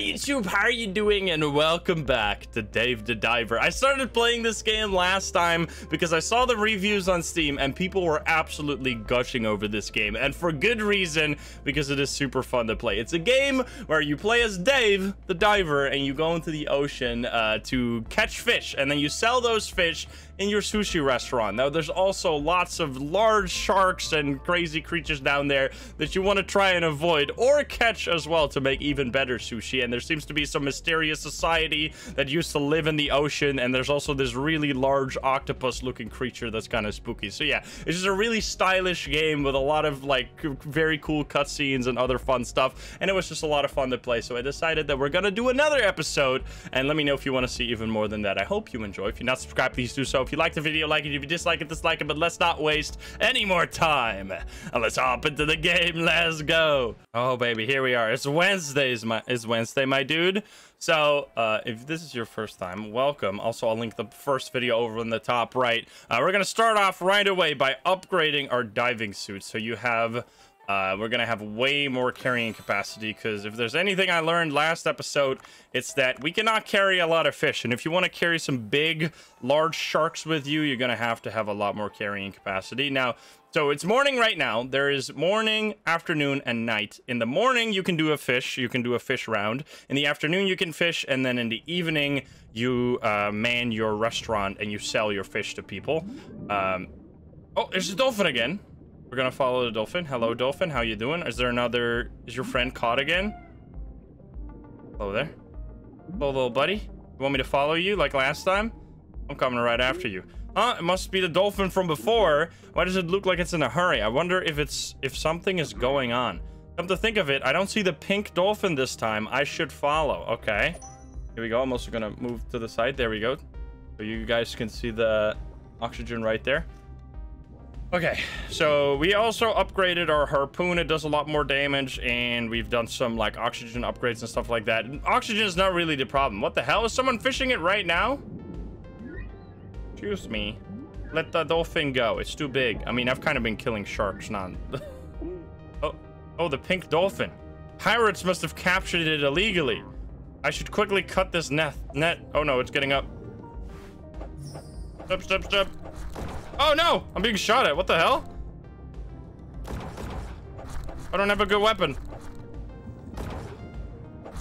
YouTube, how are you doing? And welcome back to Dave the Diver. I started playing this game last time because I saw the reviews on Steam and people were absolutely gushing over this game. And for good reason, because it is super fun to play. It's a game where you play as Dave the Diver and you go into the ocean uh, to catch fish. And then you sell those fish in your sushi restaurant. Now, there's also lots of large sharks and crazy creatures down there that you want to try and avoid or catch as well to make even better sushi. And there seems to be some mysterious society that used to live in the ocean. And there's also this really large octopus looking creature that's kind of spooky. So yeah, it's just a really stylish game with a lot of like very cool cutscenes and other fun stuff. And it was just a lot of fun to play. So I decided that we're going to do another episode. And let me know if you want to see even more than that. I hope you enjoy. If you're not subscribed, please do so. If you like the video, like it. If you dislike it, dislike it. But let's not waste any more time. And let's hop into the game. Let's go. Oh, baby, here we are. It's Wednesdays, my is Wednesday, my dude. So, uh, if this is your first time, welcome. Also, I'll link the first video over in the top right. Uh, we're going to start off right away by upgrading our diving suits. So you have uh, we're gonna have way more carrying capacity because if there's anything I learned last episode, it's that we cannot carry a lot of fish. And if you want to carry some big, large sharks with you, you're gonna have to have a lot more carrying capacity. Now, so it's morning right now. There is morning, afternoon, and night. In the morning, you can do a fish. You can do a fish round. In the afternoon, you can fish. And then in the evening, you uh, man your restaurant and you sell your fish to people. Um, oh, there's a dolphin again. We're gonna follow the dolphin. Hello, dolphin. How you doing? Is there another... Is your friend caught again? Hello there. Hello, little buddy. You want me to follow you like last time? I'm coming right after you. Huh? It must be the dolphin from before. Why does it look like it's in a hurry? I wonder if it's... If something is going on. Come to think of it, I don't see the pink dolphin this time. I should follow. Okay. Here we go. I'm also gonna move to the side. There we go. So you guys can see the oxygen right there. Okay, so we also upgraded our harpoon. It does a lot more damage, and we've done some like oxygen upgrades and stuff like that. Oxygen is not really the problem. What the hell? Is someone fishing it right now? Excuse me. Let the dolphin go. It's too big. I mean, I've kind of been killing sharks now. oh, oh, the pink dolphin. Pirates must have captured it illegally. I should quickly cut this net. Net. Oh no, it's getting up. Step, step, step. Oh no! I'm being shot at. What the hell? I don't have a good weapon.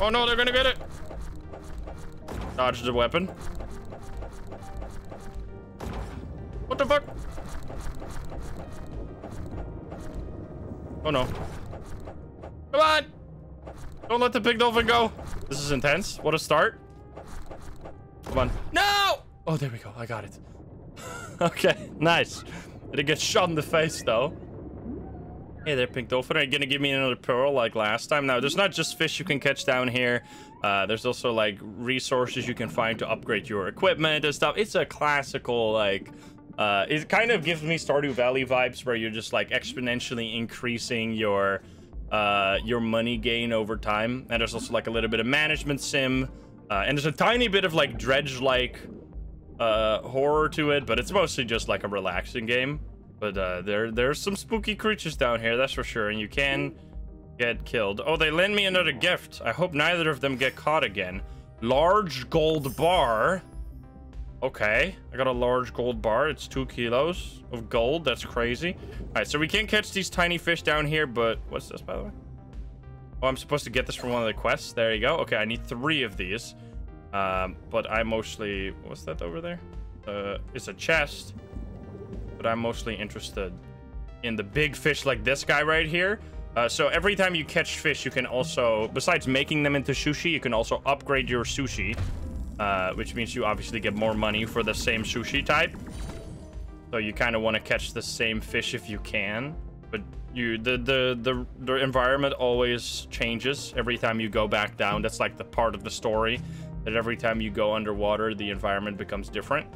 Oh no, they're gonna get it. Dodge the weapon. What the fuck? Oh no. Come on! Don't let the big dolphin go. This is intense. What a start. Come on. No! Oh, there we go. I got it. okay, nice. Did it get shot in the face, though? Hey there, Pink Dolphin. Are you gonna give me another pearl like last time? Now, there's not just fish you can catch down here. Uh, there's also, like, resources you can find to upgrade your equipment and stuff. It's a classical, like... Uh, it kind of gives me Stardew Valley vibes where you're just, like, exponentially increasing your... Uh, your money gain over time. And there's also, like, a little bit of management sim. Uh, and there's a tiny bit of, like, dredge-like uh, horror to it, but it's mostly just like a relaxing game. But uh, there, there's some spooky creatures down here, that's for sure, and you can get killed. Oh, they lend me another gift. I hope neither of them get caught again. Large gold bar. Okay, I got a large gold bar. It's two kilos of gold. That's crazy. All right, so we can't catch these tiny fish down here, but what's this, by the way? Oh, I'm supposed to get this from one of the quests. There you go. Okay, I need three of these. Um, but I mostly... What's that over there? Uh, it's a chest. But I'm mostly interested in the big fish like this guy right here. Uh, so every time you catch fish, you can also, besides making them into sushi, you can also upgrade your sushi. Uh, which means you obviously get more money for the same sushi type. So you kind of want to catch the same fish if you can. But you the, the the the environment always changes every time you go back down. That's like the part of the story that every time you go underwater, the environment becomes different.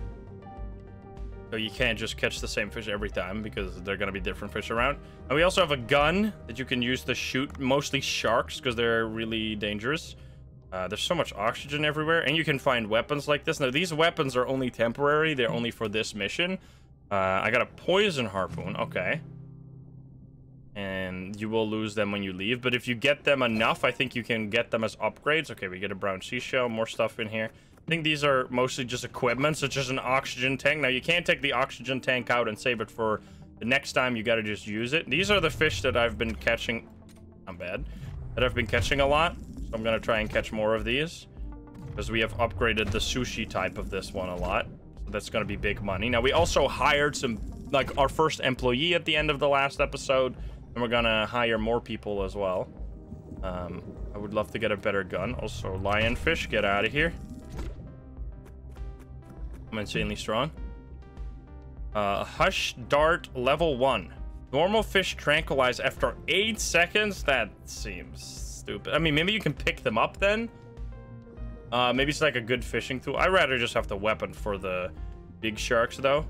So you can't just catch the same fish every time because there are going to be different fish around. And we also have a gun that you can use to shoot mostly sharks because they're really dangerous. Uh, there's so much oxygen everywhere, and you can find weapons like this. Now, these weapons are only temporary. They're only for this mission. Uh, I got a poison harpoon. Okay. And you will lose them when you leave. But if you get them enough, I think you can get them as upgrades. Okay, we get a brown seashell, more stuff in here. I think these are mostly just equipment, such as an oxygen tank. Now, you can't take the oxygen tank out and save it for the next time. You got to just use it. These are the fish that I've been catching. Not bad. That I've been catching a lot. So I'm going to try and catch more of these. Because we have upgraded the sushi type of this one a lot. So that's going to be big money. Now, we also hired some, like, our first employee at the end of the last episode. And we're to hire more people as well. Um, I would love to get a better gun. Also, lionfish, get out of here. I'm insanely strong. Uh, Hush Dart level 1. Normal fish tranquilize after 8 seconds? That seems stupid. I mean, maybe you can pick them up then? Uh, maybe it's like a good fishing tool. I'd rather just have the weapon for the big sharks, though.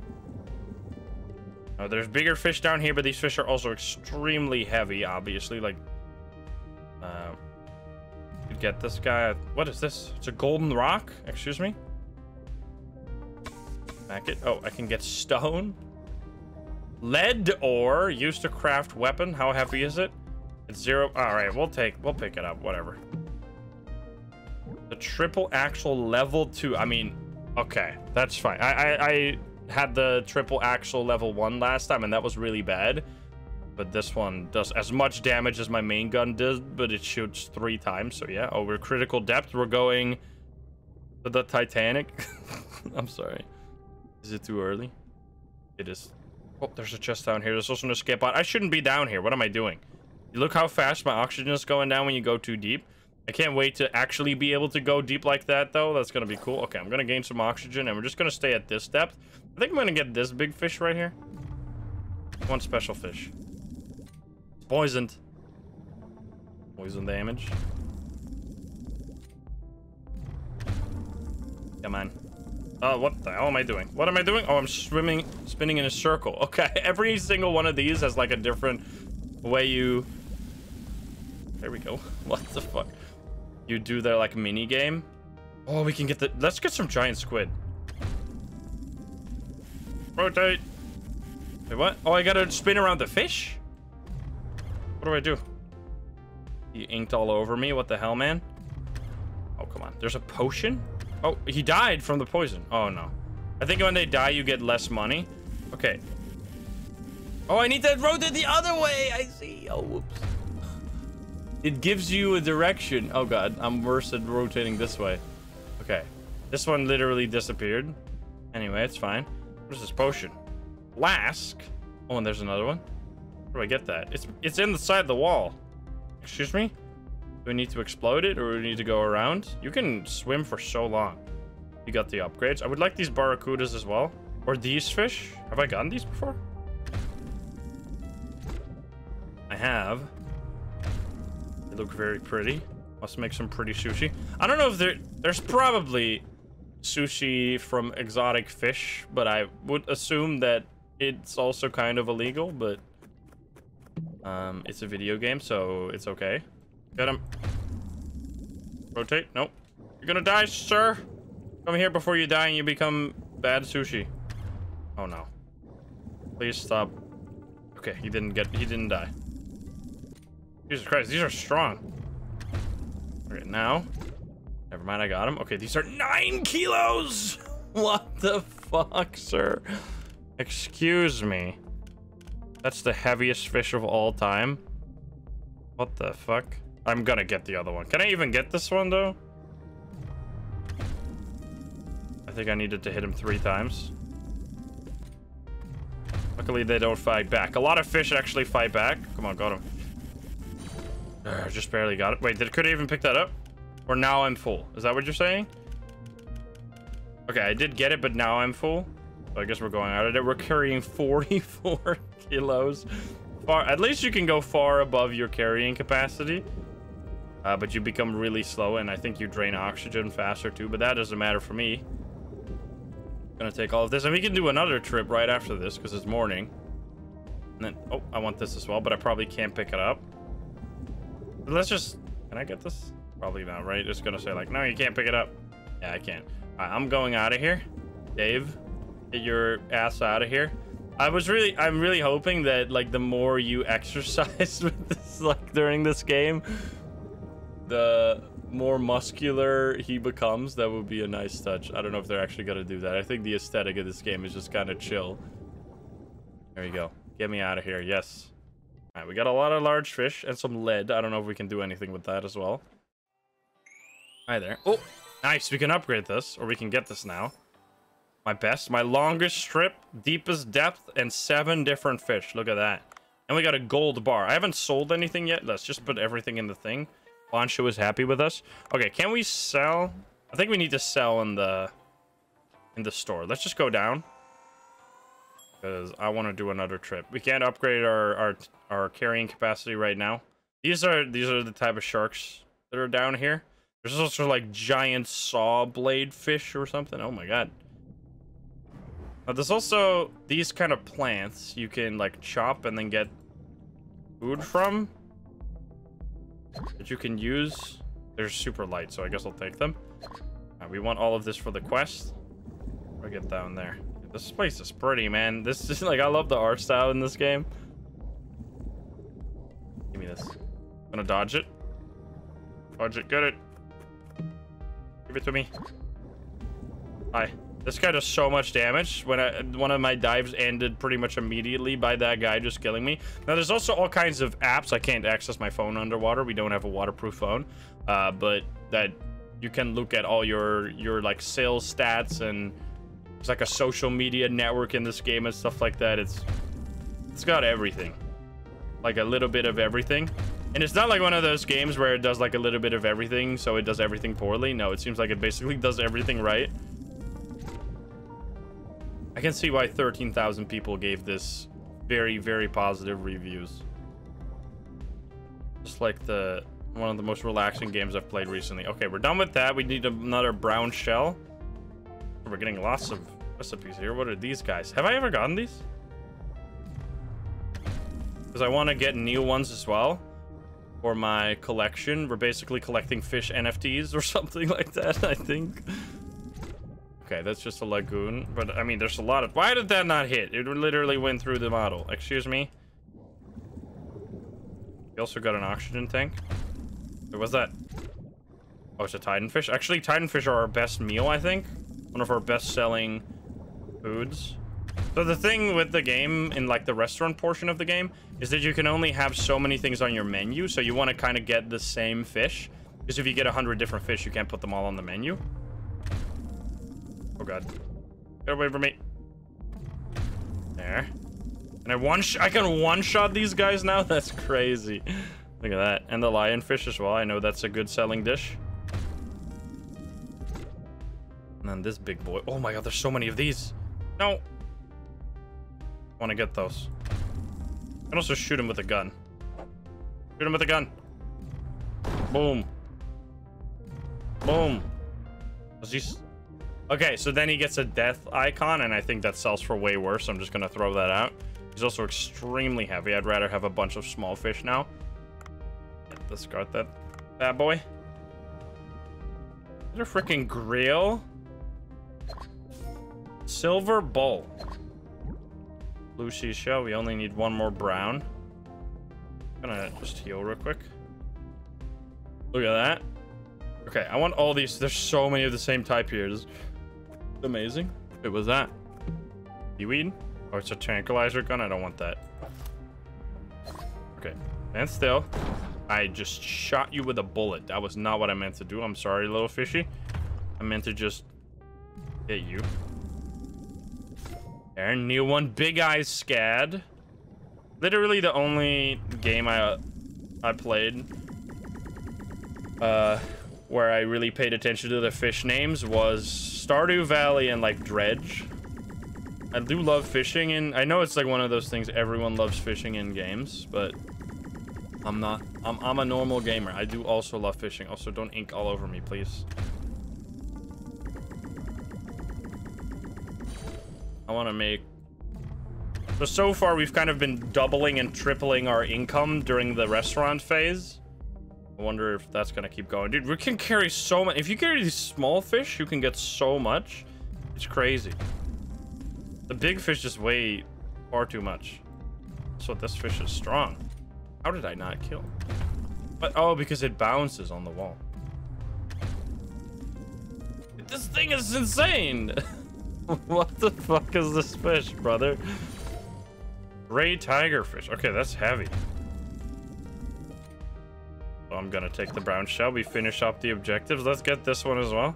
Oh, there's bigger fish down here, but these fish are also extremely heavy, obviously. Like, uh, you get this guy. What is this? It's a golden rock? Excuse me? Back it. Oh, I can get stone. Lead ore used to craft weapon. How heavy is it? It's zero. All right, we'll take. We'll pick it up. Whatever. The triple axle level two. I mean, okay, that's fine. I, I I had the triple axle level one last time, and that was really bad. But this one does as much damage as my main gun did, but it shoots three times. So yeah, oh, over critical depth, we're going to the Titanic. I'm sorry. Is it too early? It is. Oh, there's a chest down here. There's also no skip on. I shouldn't be down here. What am I doing? You look how fast my oxygen is going down when you go too deep. I can't wait to actually be able to go deep like that, though. That's going to be cool. Okay, I'm going to gain some oxygen, and we're just going to stay at this depth. I think I'm to get this big fish right here. One special fish. Poisoned. Poison damage. Come on. Oh, what the hell am I doing? What am I doing? Oh, I'm swimming, spinning in a circle. Okay, every single one of these has like a different way you... There we go. What the fuck? You do their like mini game. Oh, we can get the... Let's get some giant squid. Rotate. Wait, what? Oh, I gotta spin around the fish? What do I do? He inked all over me. What the hell, man? Oh, come on. There's a potion? Oh, he died from the poison. Oh, no. I think when they die, you get less money. Okay. Oh, I need to rotate the other way. I see. Oh, whoops. It gives you a direction. Oh, God. I'm worse at rotating this way. Okay. This one literally disappeared. Anyway, it's fine. What is this potion? Flask. Oh, and there's another one. Where do I get that? It's it's inside the wall. Excuse me? Do we need to explode it or do we need to go around? You can swim for so long. You got the upgrades. I would like these barracudas as well. Or these fish. Have I gotten these before? I have. They look very pretty. Must make some pretty sushi. I don't know if there... There's probably sushi from exotic fish, but I would assume that it's also kind of illegal, but... Um, it's a video game, so it's okay. Get him. Rotate. Nope. You're gonna die, sir. Come here before you die and you become bad sushi. Oh no. Please stop. Okay, he didn't get he didn't die. Jesus Christ, these are strong. Okay, now. Never mind, I got him. Okay, these are nine kilos! What the fuck, sir? Excuse me. That's the heaviest fish of all time. What the fuck? I'm gonna get the other one. Can I even get this one, though? I think I needed to hit him three times. Luckily, they don't fight back. A lot of fish actually fight back. Come on, got him. Uh, just barely got it. Wait, did, could I even pick that up? Or now I'm full? Is that what you're saying? Okay, I did get it, but now I'm full. So I guess we're going out of it. We're carrying 44 kilos. Far, at least you can go far above your carrying capacity. Uh, but you become really slow, and I think you drain oxygen faster too, but that doesn't matter for me. Gonna take all of this, and we can do another trip right after this, because it's morning. And then, oh, I want this as well, but I probably can't pick it up. Let's just, can I get this? Probably not, right? It's gonna say like, no, you can't pick it up. Yeah, I can't. Right, I'm going out of here. Dave, get your ass out of here. I was really, I'm really hoping that like the more you exercise with this, like during this game, the more muscular he becomes. That would be a nice touch. I don't know if they're actually gonna do that. I think the aesthetic of this game is just kind of chill. There you go. Get me out of here. Yes. All right, we got a lot of large fish and some lead. I don't know if we can do anything with that as well. Hi there. Oh, nice. We can upgrade this, or we can get this now. My best, my longest strip, deepest depth, and seven different fish. Look at that. And we got a gold bar. I haven't sold anything yet. Let's just put everything in the thing. Bancho is happy with us. Okay, can we sell? I think we need to sell in the in the store. Let's just go down because I want to do another trip. We can't upgrade our, our our carrying capacity right now. These are these are the type of sharks that are down here. There's also like giant saw blade fish or something. Oh my god. Uh, there's also these kind of plants you can like chop and then get food from that you can use. They're super light, so I guess I'll take them. Uh, we want all of this for the quest. I'll get down there. This place is pretty, man. This is like, I love the art style in this game. Give me this. I'm gonna dodge it. Dodge it, get it. Give it to me. Hi. This guy does so much damage. When I, one of my dives ended pretty much immediately by that guy just killing me. Now, there's also all kinds of apps. I can't access my phone underwater. We don't have a waterproof phone. Uh, but that you can look at all your, your like sales stats and it's like a social media network in this game and stuff like that. It's it's got everything. Like a little bit of everything. And it's not like one of those games where it does like a little bit of everything, so it does everything poorly. No, it seems like it basically does everything right. I can see why 13,000 people gave this very, very positive reviews. Just like the one of the most relaxing games I've played recently. Okay, we're done with that. We need another brown shell. We're getting lots of recipes here. What are these guys? Have I ever gotten these? Because I want to get new ones as well for my collection. We're basically collecting fish NFTs or something like that, I think. Okay, that's just a lagoon. But, I mean, there's a lot of... Why did that not hit? It literally went through the model. Excuse me? We also got an oxygen tank. What was that? Oh, it's a titanfish. Actually, titanfish are our best meal, I think. One of our best-selling foods. So the thing with the game, in like the restaurant portion of the game, is that you can only have so many things on your menu. So you want to kind of get the same fish. Because if you get a hundred different fish, you can't put them all on the menu. Oh god. Get away from me. There. And I one I can one-shot these guys now? That's crazy. Look at that. And the lionfish as well. I know that's a good selling dish. And then this big boy. Oh my god, there's so many of these. No. Want to get those. I can also shoot him with a gun. Shoot him with a gun. Boom. Boom. Okay, so then he gets a death icon, and I think that sells for way worse. I'm just going to throw that out. He's also extremely heavy. I'd rather have a bunch of small fish now. Discard that bad boy. Is there a freaking grill? Silver bowl. Blue seashell. We only need one more brown. Gonna just heal real quick. Look at that. Okay, I want all these. There's so many of the same type here. Amazing. It was that. Seaweed? Oh, it's a tranquilizer gun. I don't want that. Okay, stand still. I just shot you with a bullet. That was not what I meant to do. I'm sorry, little fishy. I meant to just hit you. There, new one, Big Eyes Scad. Literally the only game I I played uh, where I really paid attention to the fish names was Stardew Valley and like Dredge. I do love fishing, and I know it's like one of those things everyone loves fishing in games, but I'm not. I'm, I'm a normal gamer. I do also love fishing. Also, don't ink all over me, please. I want to make... So, so far, we've kind of been doubling and tripling our income during the restaurant phase. I wonder if that's going to keep going. Dude, we can carry so much. If you carry these small fish, you can get so much. It's crazy. The big fish just weigh Far too much. So this fish is strong. How did I not kill? But oh, because it bounces on the wall. This thing is insane. what the fuck is this fish, brother? Gray tiger fish. Okay, that's heavy. I'm gonna take the brown shell. We finish up the objectives. Let's get this one as well.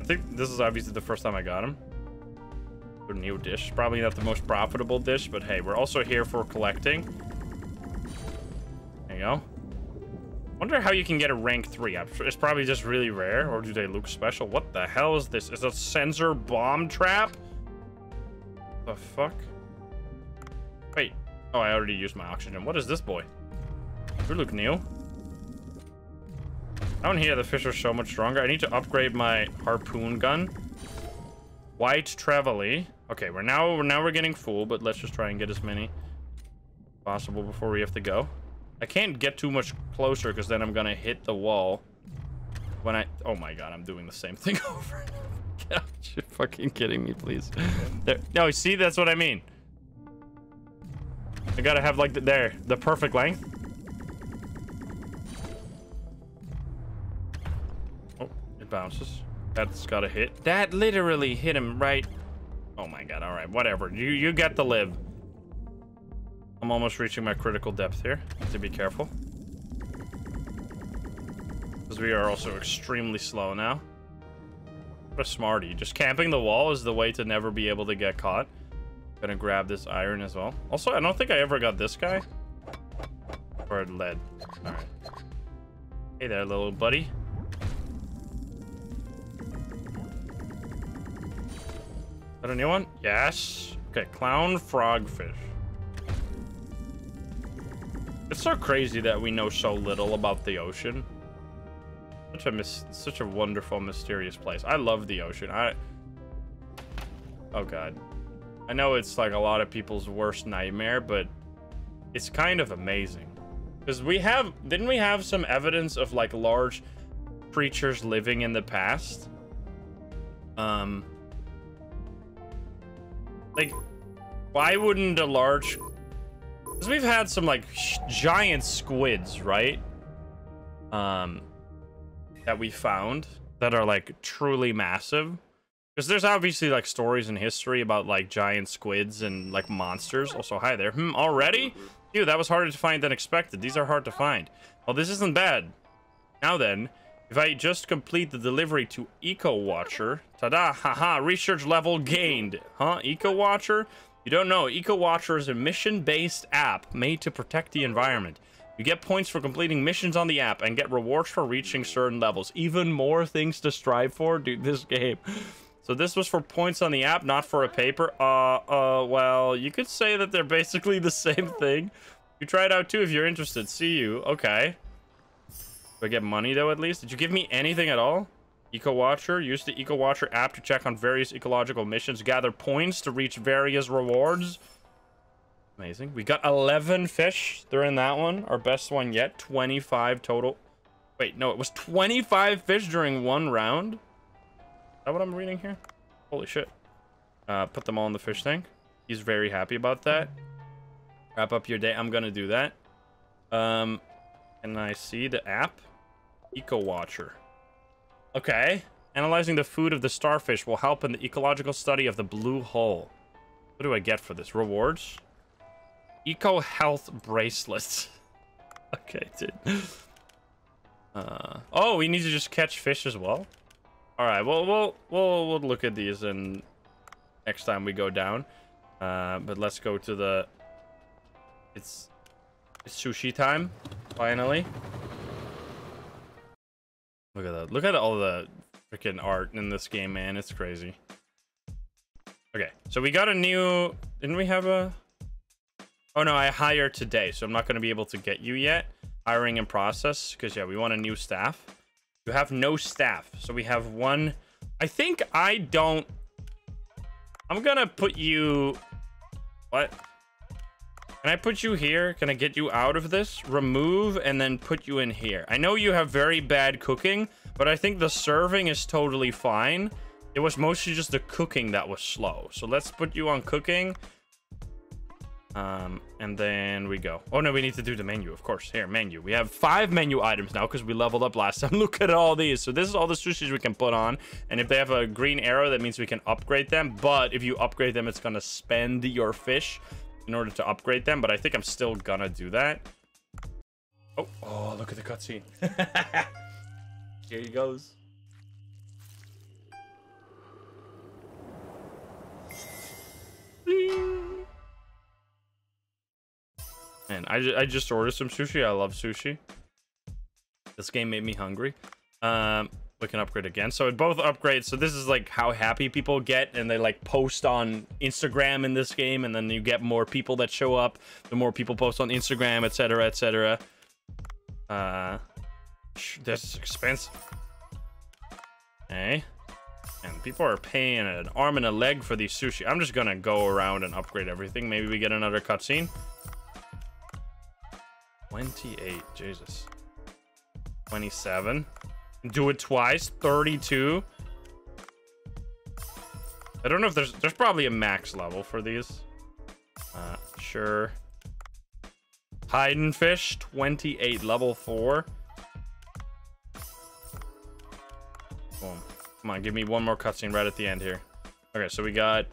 I think this is obviously the first time I got him. A new dish. Probably not the most profitable dish, but hey, we're also here for collecting. There you go. I wonder how you can get a rank 3. It's probably just really rare, or do they look special? What the hell is this? Is a sensor bomb trap? The fuck? Wait. Oh, I already used my oxygen. What is this boy? You look new. Down here, the fish are so much stronger. I need to upgrade my harpoon gun. White Trevally. Okay, we're now we're now we're getting full, but let's just try and get as many possible before we have to go. I can't get too much closer because then I'm gonna hit the wall. When I oh my god, I'm doing the same thing over. Get you're fucking kidding me, please. There, no, see, that's what I mean. I gotta have like the, there, the perfect length. Oh, it bounces. That's gotta hit. That literally hit him right. Oh my god, alright, whatever. You you get the live. I'm almost reaching my critical depth here. Have To be careful. Because we are also extremely slow now. What a smarty. Just camping the wall is the way to never be able to get caught. Gonna grab this iron as well. Also, I don't think I ever got this guy. Or lead. Alright. Hey there, little buddy. Is that a new one? Yes. Okay, clown frogfish. It's so crazy that we know so little about the ocean. Such a such a wonderful, mysterious place. I love the ocean. I. Oh god. I know it's like a lot of people's worst nightmare, but it's kind of amazing. Because we have, didn't we have some evidence of like large creatures living in the past? Um, like, why wouldn't a large... Because we've had some, like, giant squids, right? Um, that we found that are, like, truly massive. Because there's obviously, like, stories in history about, like, giant squids and, like, monsters. Also, hi there. Hmm, already? Dude, that was harder to find than expected. These are hard to find. Well, this isn't bad. Now then, if I just complete the delivery to Eco Watcher, ta-da, haha, research level gained. Huh, Eco Watcher? You don't know, Eco Watcher is a mission-based app made to protect the environment. You get points for completing missions on the app and get rewards for reaching certain levels. Even more things to strive for? Dude, this game. So this was for points on the app, not for a paper. Uh, uh, well, you could say that they're basically the same thing. You try it out too if you're interested. See you. Okay. Do I get money, though, at least? Did you give me anything at all? Eco Watcher. Use the Eco Watcher app to check on various ecological missions. Gather points to reach various rewards. Amazing. We got 11 fish. They're in that one. Our best one yet. 25 total. Wait, no, it was 25 fish during one round? Is that what I'm reading here? Holy shit. Uh, put them all in the fish tank. He's very happy about that. Wrap up your day. I'm gonna do that. Um, and I see the app. Eco Watcher. Okay. Analyzing the food of the starfish will help in the ecological study of the blue hole. What do I get for this? Rewards? Eco Health Bracelets. okay, dude. Uh, oh, we need to just catch fish as well? Alright, well, we'll, we'll, we'll look at these and next time we go down. Uh, but let's go to the... It's, it's sushi time, finally. Look at that. Look at all the freaking art in this game, man. It's crazy. Okay, so we got a new... Didn't we have a... Oh, no, I hired today, so I'm not going to be able to get you yet. Hiring in process, because, yeah, we want a new staff. You have no staff, so we have one... I think I don't... I'm going to put you... What? Can I put you here? Can I get you out of this? Remove and then put you in here. I know you have very bad cooking, but I think the serving is totally fine. It was mostly just the cooking that was slow. So let's put you on cooking. Um, and then we go. Oh no, we need to do the menu, of course. Here, menu. We have five menu items now because we leveled up last time. Look at all these. So this is all the sushis we can put on. And if they have a green arrow, that means we can upgrade them. But if you upgrade them, it's gonna spend your fish in order to upgrade them. But I think I'm still gonna do that. Oh, oh, look at the cutscene. Here he goes. And I, I just ordered some sushi. I love sushi. This game made me hungry. Um, can upgrade again. So it both upgrades. So this is like how happy people get, and they like post on Instagram in this game, and then you get more people that show up. The more people post on Instagram, etc., etc. Uh, that's expensive. Okay. And people are paying an arm and a leg for these sushi. I'm just gonna go around and upgrade everything. Maybe we get another cutscene. 28, Jesus. 27. Do it twice, 32. I don't know if there's, there's probably a max level for these. Uh, sure. Fish, 28, level 4. Boom. Come on, give me one more cutscene right at the end here. Okay, so we got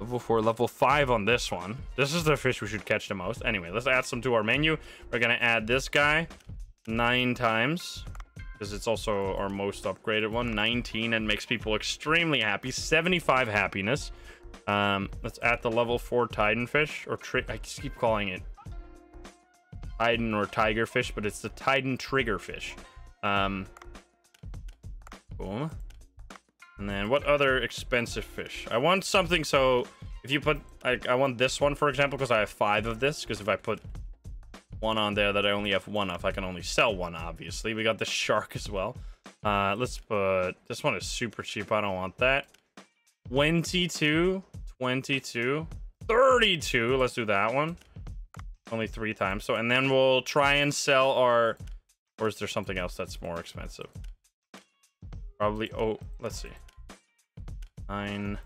Level 4, level 5 on this one. This is the fish we should catch the most. Anyway, let's add some to our menu. We're going to add this guy nine times. Because it's also our most upgraded one. 19 and makes people extremely happy. 75 happiness. Um, let's add the level 4 Titan fish. Or I keep calling it Titan or Tiger fish, but it's the Titan Trigger fish. Um, boom. And then what other expensive fish? I want something so if you put like I want this one for example because I have five of this because if I put one on there that I only have one of I can only sell one obviously. We got the shark as well. Uh, let's put this one is super cheap. I don't want that. 22, 22, 32. Let's do that one. Only three times. So and then we'll try and sell our or is there something else that's more expensive? Probably oh let's see. 9,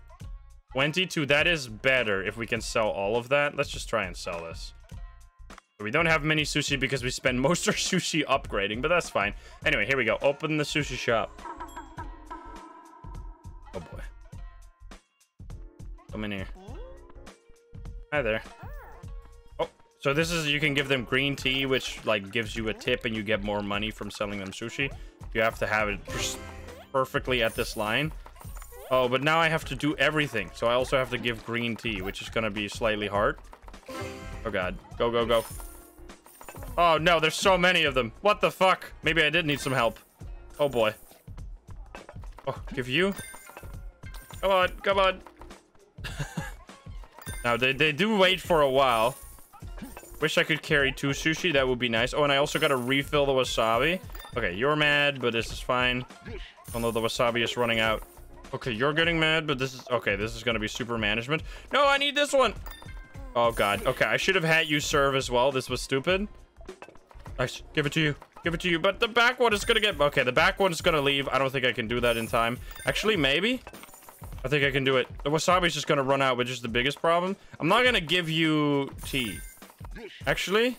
22. That is better if we can sell all of that. Let's just try and sell this. We don't have many sushi because we spend most of our sushi upgrading, but that's fine. Anyway, here we go. Open the sushi shop. Oh boy. Come in here. Hi there. Oh, so this is, you can give them green tea, which like gives you a tip and you get more money from selling them sushi. You have to have it perfectly at this line. Oh, but now I have to do everything. So I also have to give green tea, which is going to be slightly hard. Oh, God. Go, go, go. Oh, no. There's so many of them. What the fuck? Maybe I did need some help. Oh, boy. Oh, give you? Come on. Come on. now, they, they do wait for a while. Wish I could carry two sushi. That would be nice. Oh, and I also got to refill the wasabi. Okay, you're mad, but this is fine. Although the wasabi is running out. Okay, you're getting mad, but this is... Okay, this is going to be super management. No, I need this one. Oh, God. Okay, I should have had you serve as well. This was stupid. Nice. Give it to you. Give it to you. But the back one is going to get... Okay, the back one is going to leave. I don't think I can do that in time. Actually, maybe. I think I can do it. The wasabi is just going to run out, which is the biggest problem. I'm not going to give you tea. Actually,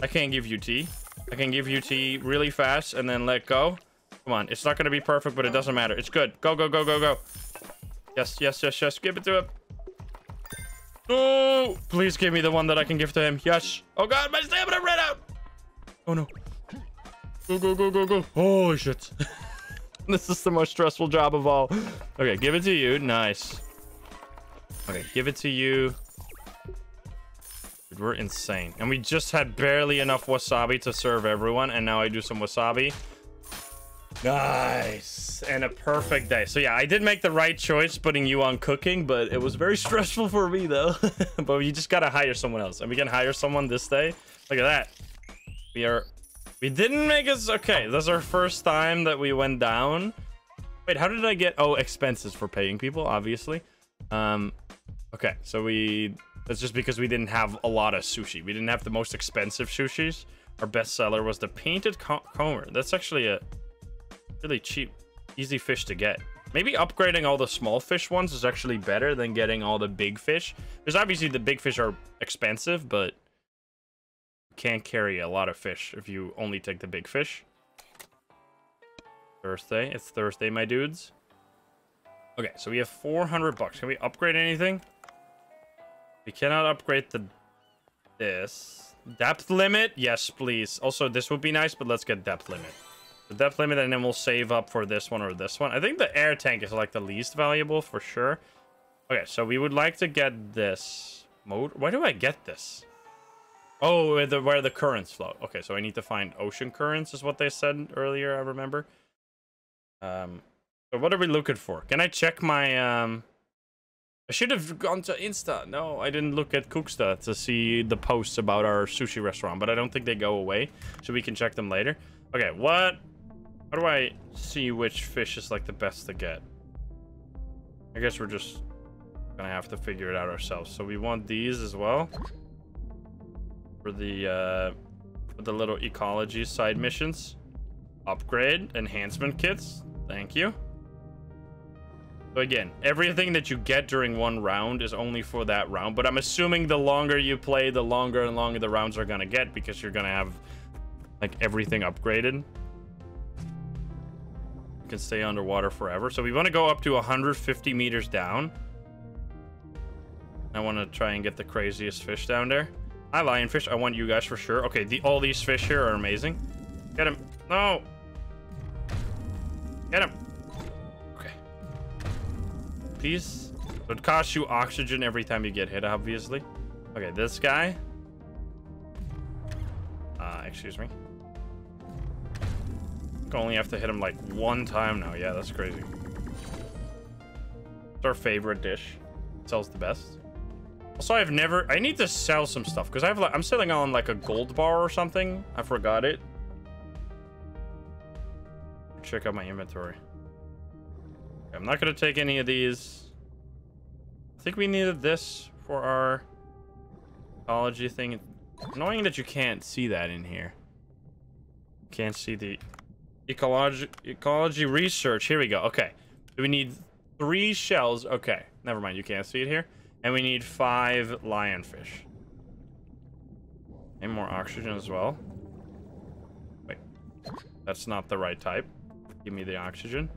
I can't give you tea. I can give you tea really fast and then let go. Come on. It's not going to be perfect, but it doesn't matter. It's good. Go, go, go, go, go. Yes, yes, yes, yes. Give it to him. Oh, please give me the one that I can give to him. Yes. Oh, God. My stamina ran out. Oh, no. Go, go, go, go, go. Holy shit. this is the most stressful job of all. Okay, give it to you. Nice. Okay, give it to you. Dude, we're insane. And we just had barely enough wasabi to serve everyone. And now I do some wasabi. Nice. And a perfect day. So yeah, I did make the right choice putting you on cooking, but it was very stressful for me though. but you just gotta hire someone else. And we can hire someone this day. Look at that. We are... We didn't make us... Okay, that's our first time that we went down. Wait, how did I get... Oh, expenses for paying people, obviously. Um, okay, so we... That's just because we didn't have a lot of sushi. We didn't have the most expensive sushis. Our best seller was the painted comber. That's actually a really cheap, easy fish to get. Maybe upgrading all the small fish ones is actually better than getting all the big fish. Because obviously the big fish are expensive, but you can't carry a lot of fish if you only take the big fish. Thursday. It's Thursday, my dudes. Okay, so we have 400 bucks. Can we upgrade anything? We cannot upgrade the this. Depth limit? Yes, please. Also, this would be nice, but let's get depth limit. The depth limit, and then we'll save up for this one or this one. I think the air tank is like the least valuable for sure. Okay, so we would like to get this mode. Why do I get this? Oh, where the, where the currents flow. Okay, so I need to find ocean currents is what they said earlier, I remember. Um, so what are we looking for? Can I check my, um... I should have gone to Insta. No, I didn't look at Cooksta to see the posts about our sushi restaurant, but I don't think they go away, so we can check them later. Okay, what? How do I see which fish is like the best to get? I guess we're just gonna have to figure it out ourselves. So we want these as well for the uh, for the little ecology side missions. Upgrade enhancement kits. Thank you. So again, everything that you get during one round is only for that round. But I'm assuming the longer you play, the longer and longer the rounds are to get because you're to have like everything upgraded. Can stay underwater forever. So we want to go up to 150 meters down. I want to try and get the craziest fish down there. Hi, lionfish. I want you guys for sure. Okay, the, all these fish here are amazing. Get him. No. Get him. Okay. Please. It costs you oxygen every time you get hit, obviously. Okay, this guy. Uh, excuse me. Only have to hit him like one time now. Yeah, that's crazy. It's our favorite dish. It sells the best. Also, I've never... I need to sell some stuff because I have like, I'm selling on like a gold bar or something. I forgot it. Check out my inventory. I'm not going to take any of these. I think we needed this for our ecology thing. Annoying that you can't see that in here. Can't see the ecology ecology research. Here we go. Okay. We need three shells. Okay. Never mind. You can't see it here. And we need five lionfish. And more oxygen as well. Wait. That's not the right type. Give me the oxygen.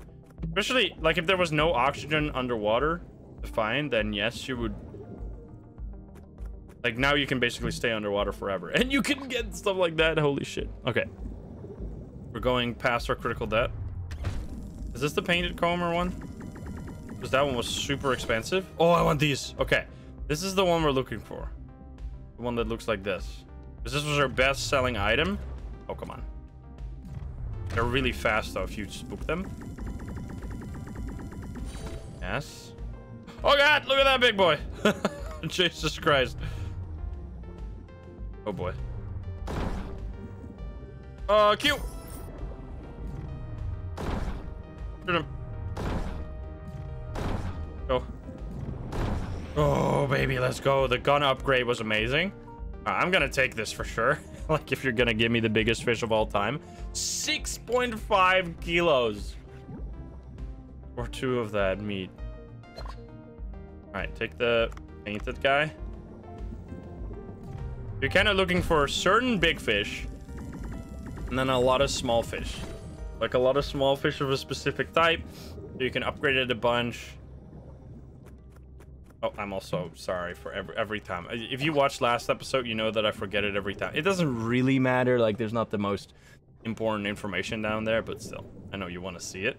Especially, like, if there was no oxygen underwater to find, then yes, you would... Like, now you can basically stay underwater forever. And you can get stuff like that. Holy shit. Okay. We're going past our critical depth. Is this the painted comber one? Because that one was super expensive. Oh, I want these. Okay. This is the one we're looking for. The one that looks like this. Because this was our best selling item. Oh, come on. They're really fast, though, if you spook them. Yes. Oh god, look at that big boy. Jesus Christ. Oh boy. Uh, cute. Shoot him. Go. Oh, baby, let's go. The gun upgrade was amazing. Uh, I'm gonna take this for sure. like, if you're gonna give me the biggest fish of all time. 6.5 kilos. Or two of that meat. Alright, take the painted guy. You're kind of looking for certain big fish. And then a lot of small fish. Like a lot of small fish of a specific type. So you can upgrade it a bunch. Oh, I'm also sorry for every every time. Uh, if you watched last episode, you know that I forget it every time. It doesn't really matter. Like, there's not the most important information down there, but still, I know you want to see it.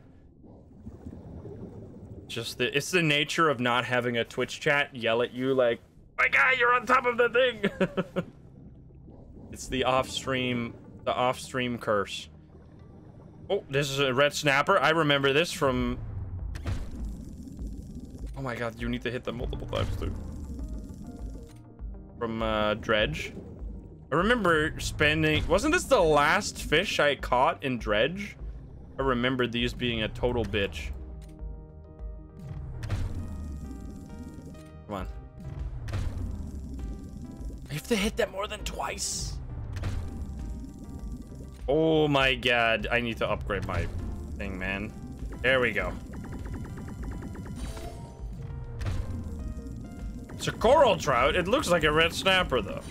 Just the, it's the nature of not having a Twitch chat yell at you like, my guy, you're on top of the thing. it's the off-stream, the off-stream curse. Oh, this is a red snapper. I remember this from... Oh my god, you need to hit them multiple times too. From uh, Dredge. I remember spending... Wasn't this the last fish I caught in Dredge? I remember these being a total bitch. Come on. I have to hit that more than twice. Oh my god. I need to upgrade my thing, man. There we go. It's a coral trout. It looks like a red snapper, though.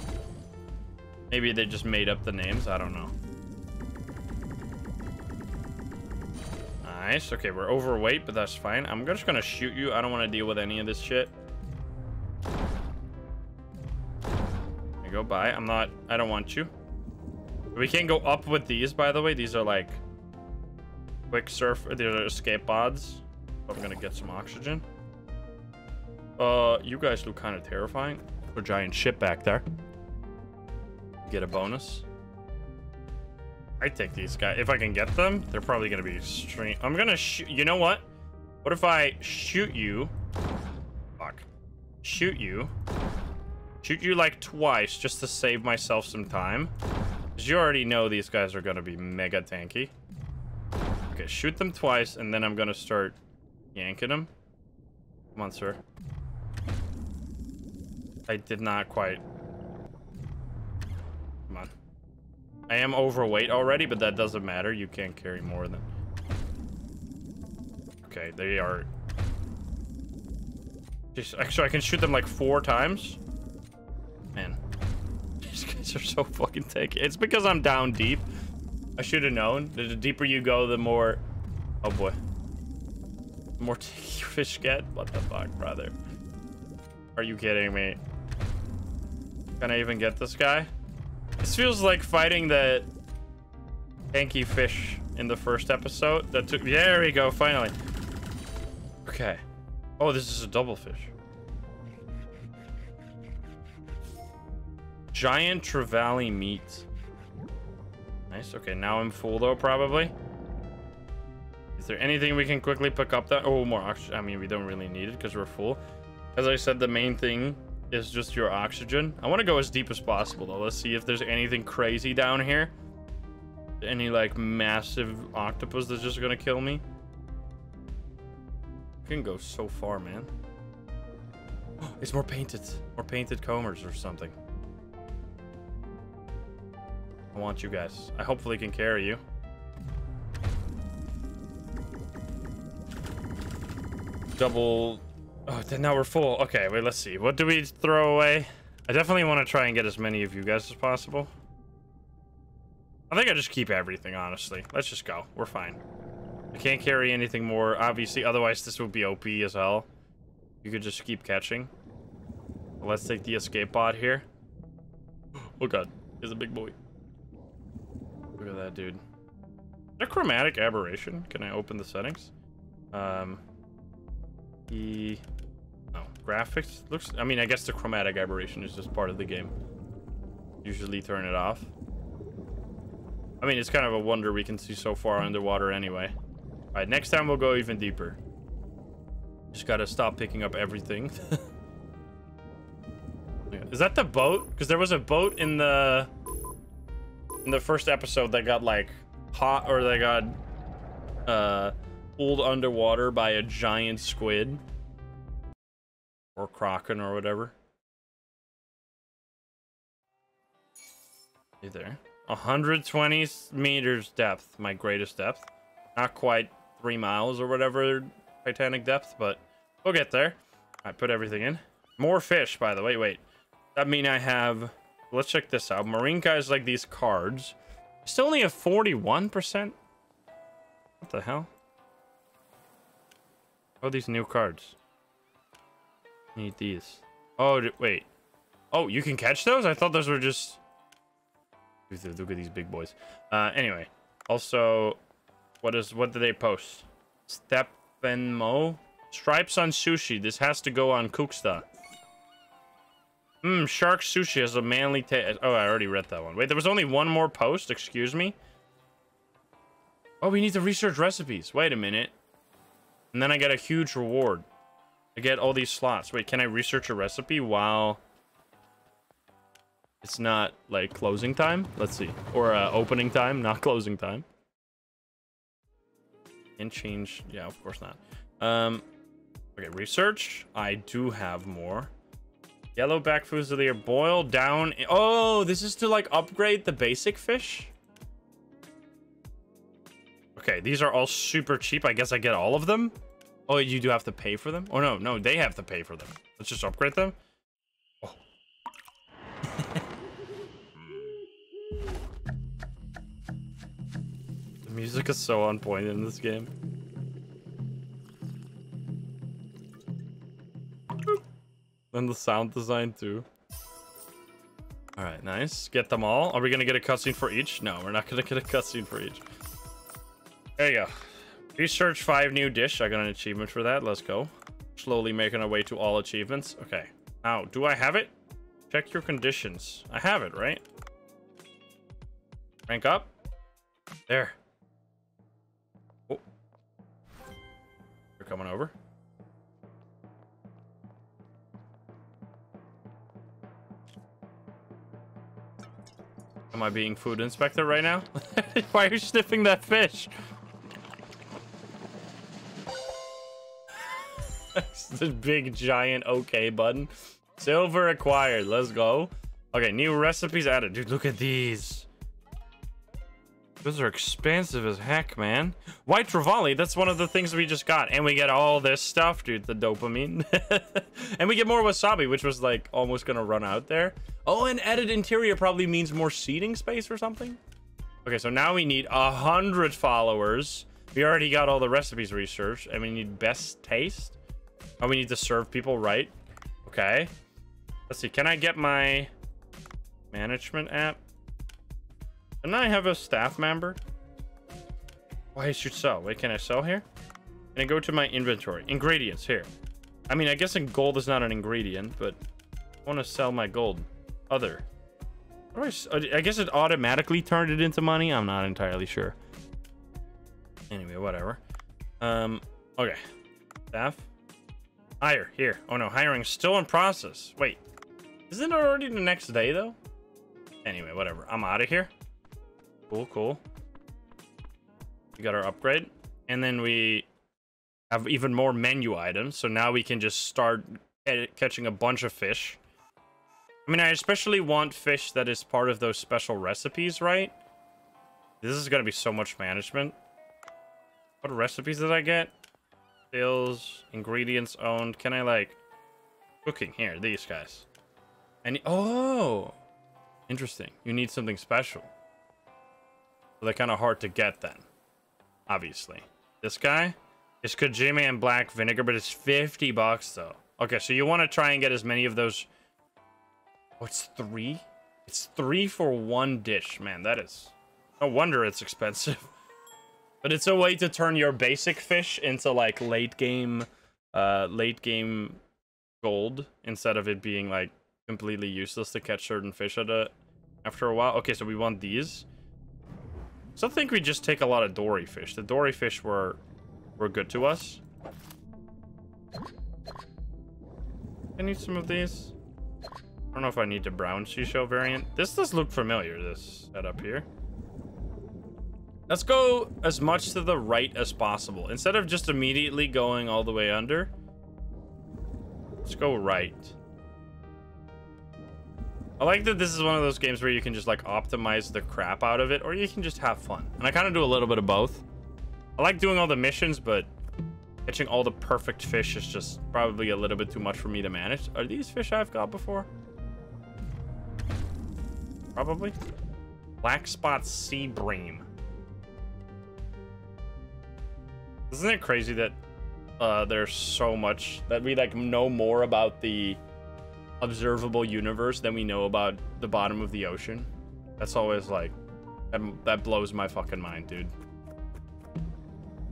Maybe they just made up the names. I don't know. Nice. Okay, we're overweight, but that's fine. I'm just gonna shoot you. I don't want to deal with any of this shit. I go by. I'm not... I don't want you. We can't go up with these, by the way. These are like... Quick surf... These are escape pods. I'm gonna get some oxygen. Uh, you guys look kind of terrifying. A giant ship back there. Get a bonus. I take these guys. If I can get them, they're probably to be stream. I'm to shoot. You know what? What if I shoot you? Fuck. Shoot you. Shoot you like twice just to save myself some time. Because you already know these guys are going to be mega tanky. Okay, shoot them twice, and then I'm going to start yanking them. Come on, sir. I did not quite. Come on. I am overweight already, but that doesn't matter. You can't carry more than... Okay, they are... Just, actually, I can shoot them like four times. Man. These guys are so fucking thick. It's because I'm down deep. I should have known. The deeper you go, the more... Oh, boy. The more fish get? What the fuck, brother? Are you kidding me? Can I even get this guy? This feels like fighting that tanky fish in the first episode. That took. There we go. Finally. Okay. Oh, this is a double fish. Giant trevally meat. Nice. Okay, now I'm full though, probably. Is there anything we can quickly pick up that? Oh, more oxygen. I mean, we don't really need it because we're full. As I said, the main thing is just your oxygen. I want to go as deep as possible, though. Let's see if there's anything crazy down here. Any, like, massive octopus that's just gonna kill me. Can go so far, man. it's more painted. More painted combers or something. I want you guys. I hopefully can carry you. Double Oh, then now we're full. Okay, wait, let's see. What do we throw away? I definitely want to try and get as many of you guys as possible. I think I just keep everything, honestly. Let's just go. We're fine. I can't carry anything more, obviously. Otherwise, this would be OP as hell. You could just keep catching. Let's take the escape pod here. Oh god, he's a big boy. Look at that, dude. A chromatic aberration. Can I open the settings? Um, the no graphics looks. I mean, I guess the chromatic aberration is just part of the game. Usually turn it off. I mean, it's kind of a wonder we can see so far underwater anyway. All right, next time we'll go even deeper. Just gotta stop picking up everything. Is that the boat? Because there was a boat in the in the first episode they got like hot or they got uh pulled underwater by a giant squid or kraken or whatever. You there? 120 meters depth, my greatest depth. Not quite three miles or whatever Titanic depth, but we'll get there. I put everything in. More fish, by the way. Wait, that mean I have... Let's check this out. Marine guys like these cards. Still only a 41%? What the hell? Oh, these new cards. Need these. Oh, wait. Oh, you can catch those? I thought those were just... Look at these big boys. Uh, anyway. Also, what is what do they post? Mo Stripes on sushi. This has to go on Cooksta. Mmm, shark sushi has a manly taste. Oh, I already read that one. Wait, there was only one more post. Excuse me. Oh, we need to research recipes. Wait a minute. And then I get a huge reward. I get all these slots. Wait, can I research a recipe while it's not like closing time? Let's see. Or uh, opening time, not closing time. And change. Yeah, of course not. Um, okay, research. I do have more. Yellow back Fusilier, boil down. Oh, this is to like upgrade the basic fish? Okay, these are all super cheap. I guess I get all of them. Oh, you do have to pay for them? Oh, no, no, they have to pay for them. Let's just upgrade them. Oh. the music is so on point in this game. And the sound design too. All right, nice. Get them all. Are we gonna get a cutscene for each? No, we're not gonna get a cutscene for each. There you go. Research five new dish. I got an achievement for that. Let's go. Slowly making our way to all achievements. Okay. Now, do I have it? Check your conditions. I have it, right? Rank up. There. Oh. They're coming over. Am I being food inspector right now? Why are you sniffing that fish? the big giant OK button. Silver acquired. Let's go. Okay, new recipes added. Dude, look at these. Those are expensive as heck, man. White Trevally, that's one of the things we just got. And we get all this stuff, dude, the dopamine. and we get more wasabi, which was like almost gonna run out there. Oh, and added interior probably means more seating space or something. Okay, so now we need a hundred followers. We already got all the recipes researched, and we need best taste. Oh, we need to serve people right. Okay. Let's see. Can I get my management app? Can I have a staff member? Why should sell? Wait, can I sell here? Can I go to my inventory? Ingredients here. I mean, I guess in gold is not an ingredient, but I want to sell my gold. Other. I, I guess it automatically turned it into money. I'm not entirely sure. Anyway, whatever. Um, okay. Staff. Hire, here. Oh no, hiring's still in process. Wait, isn't it already the next day though? Anyway, whatever. I'm out of here. Cool, cool. We got our upgrade. And then we have even more menu items. So now we can just start catching a bunch of fish. I mean, I especially want fish that is part of those special recipes, right? This is going to be so much management. What recipes did I get? Sales, ingredients owned. Can I like cooking here? These guys. And oh, interesting. You need something special. They're kind of hard to get then. Obviously, this guy is Kojima and black vinegar, but it's 50 bucks though. Okay, so you want to try and get as many of those. Oh, it's three. It's three for one dish, man. That is no wonder it's expensive. But it's a way to turn your basic fish into like late game, uh, late game gold instead of it being like completely useless to catch certain fish at a after a while. Okay, so we want these. So I think we just take a lot of dory fish. The dory fish were were good to us. I need some of these. I don't know if I need the brown seashell variant. This does look familiar, this setup here. Let's go as much to the right as possible. Instead of just immediately going all the way under, let's go right. I like that this is one of those games where you can just like optimize the crap out of it, or you can just have fun. And I kind of do a little bit of both. I like doing all the missions, but catching all the perfect fish is just probably a little bit too much for me to manage. Are these fish I've got before? Probably. Black spot sea bream. Isn't it crazy that uh, there's so much that we like know more about the observable universe than we know about the bottom of the ocean? That's always like that, that blows my fucking mind, dude.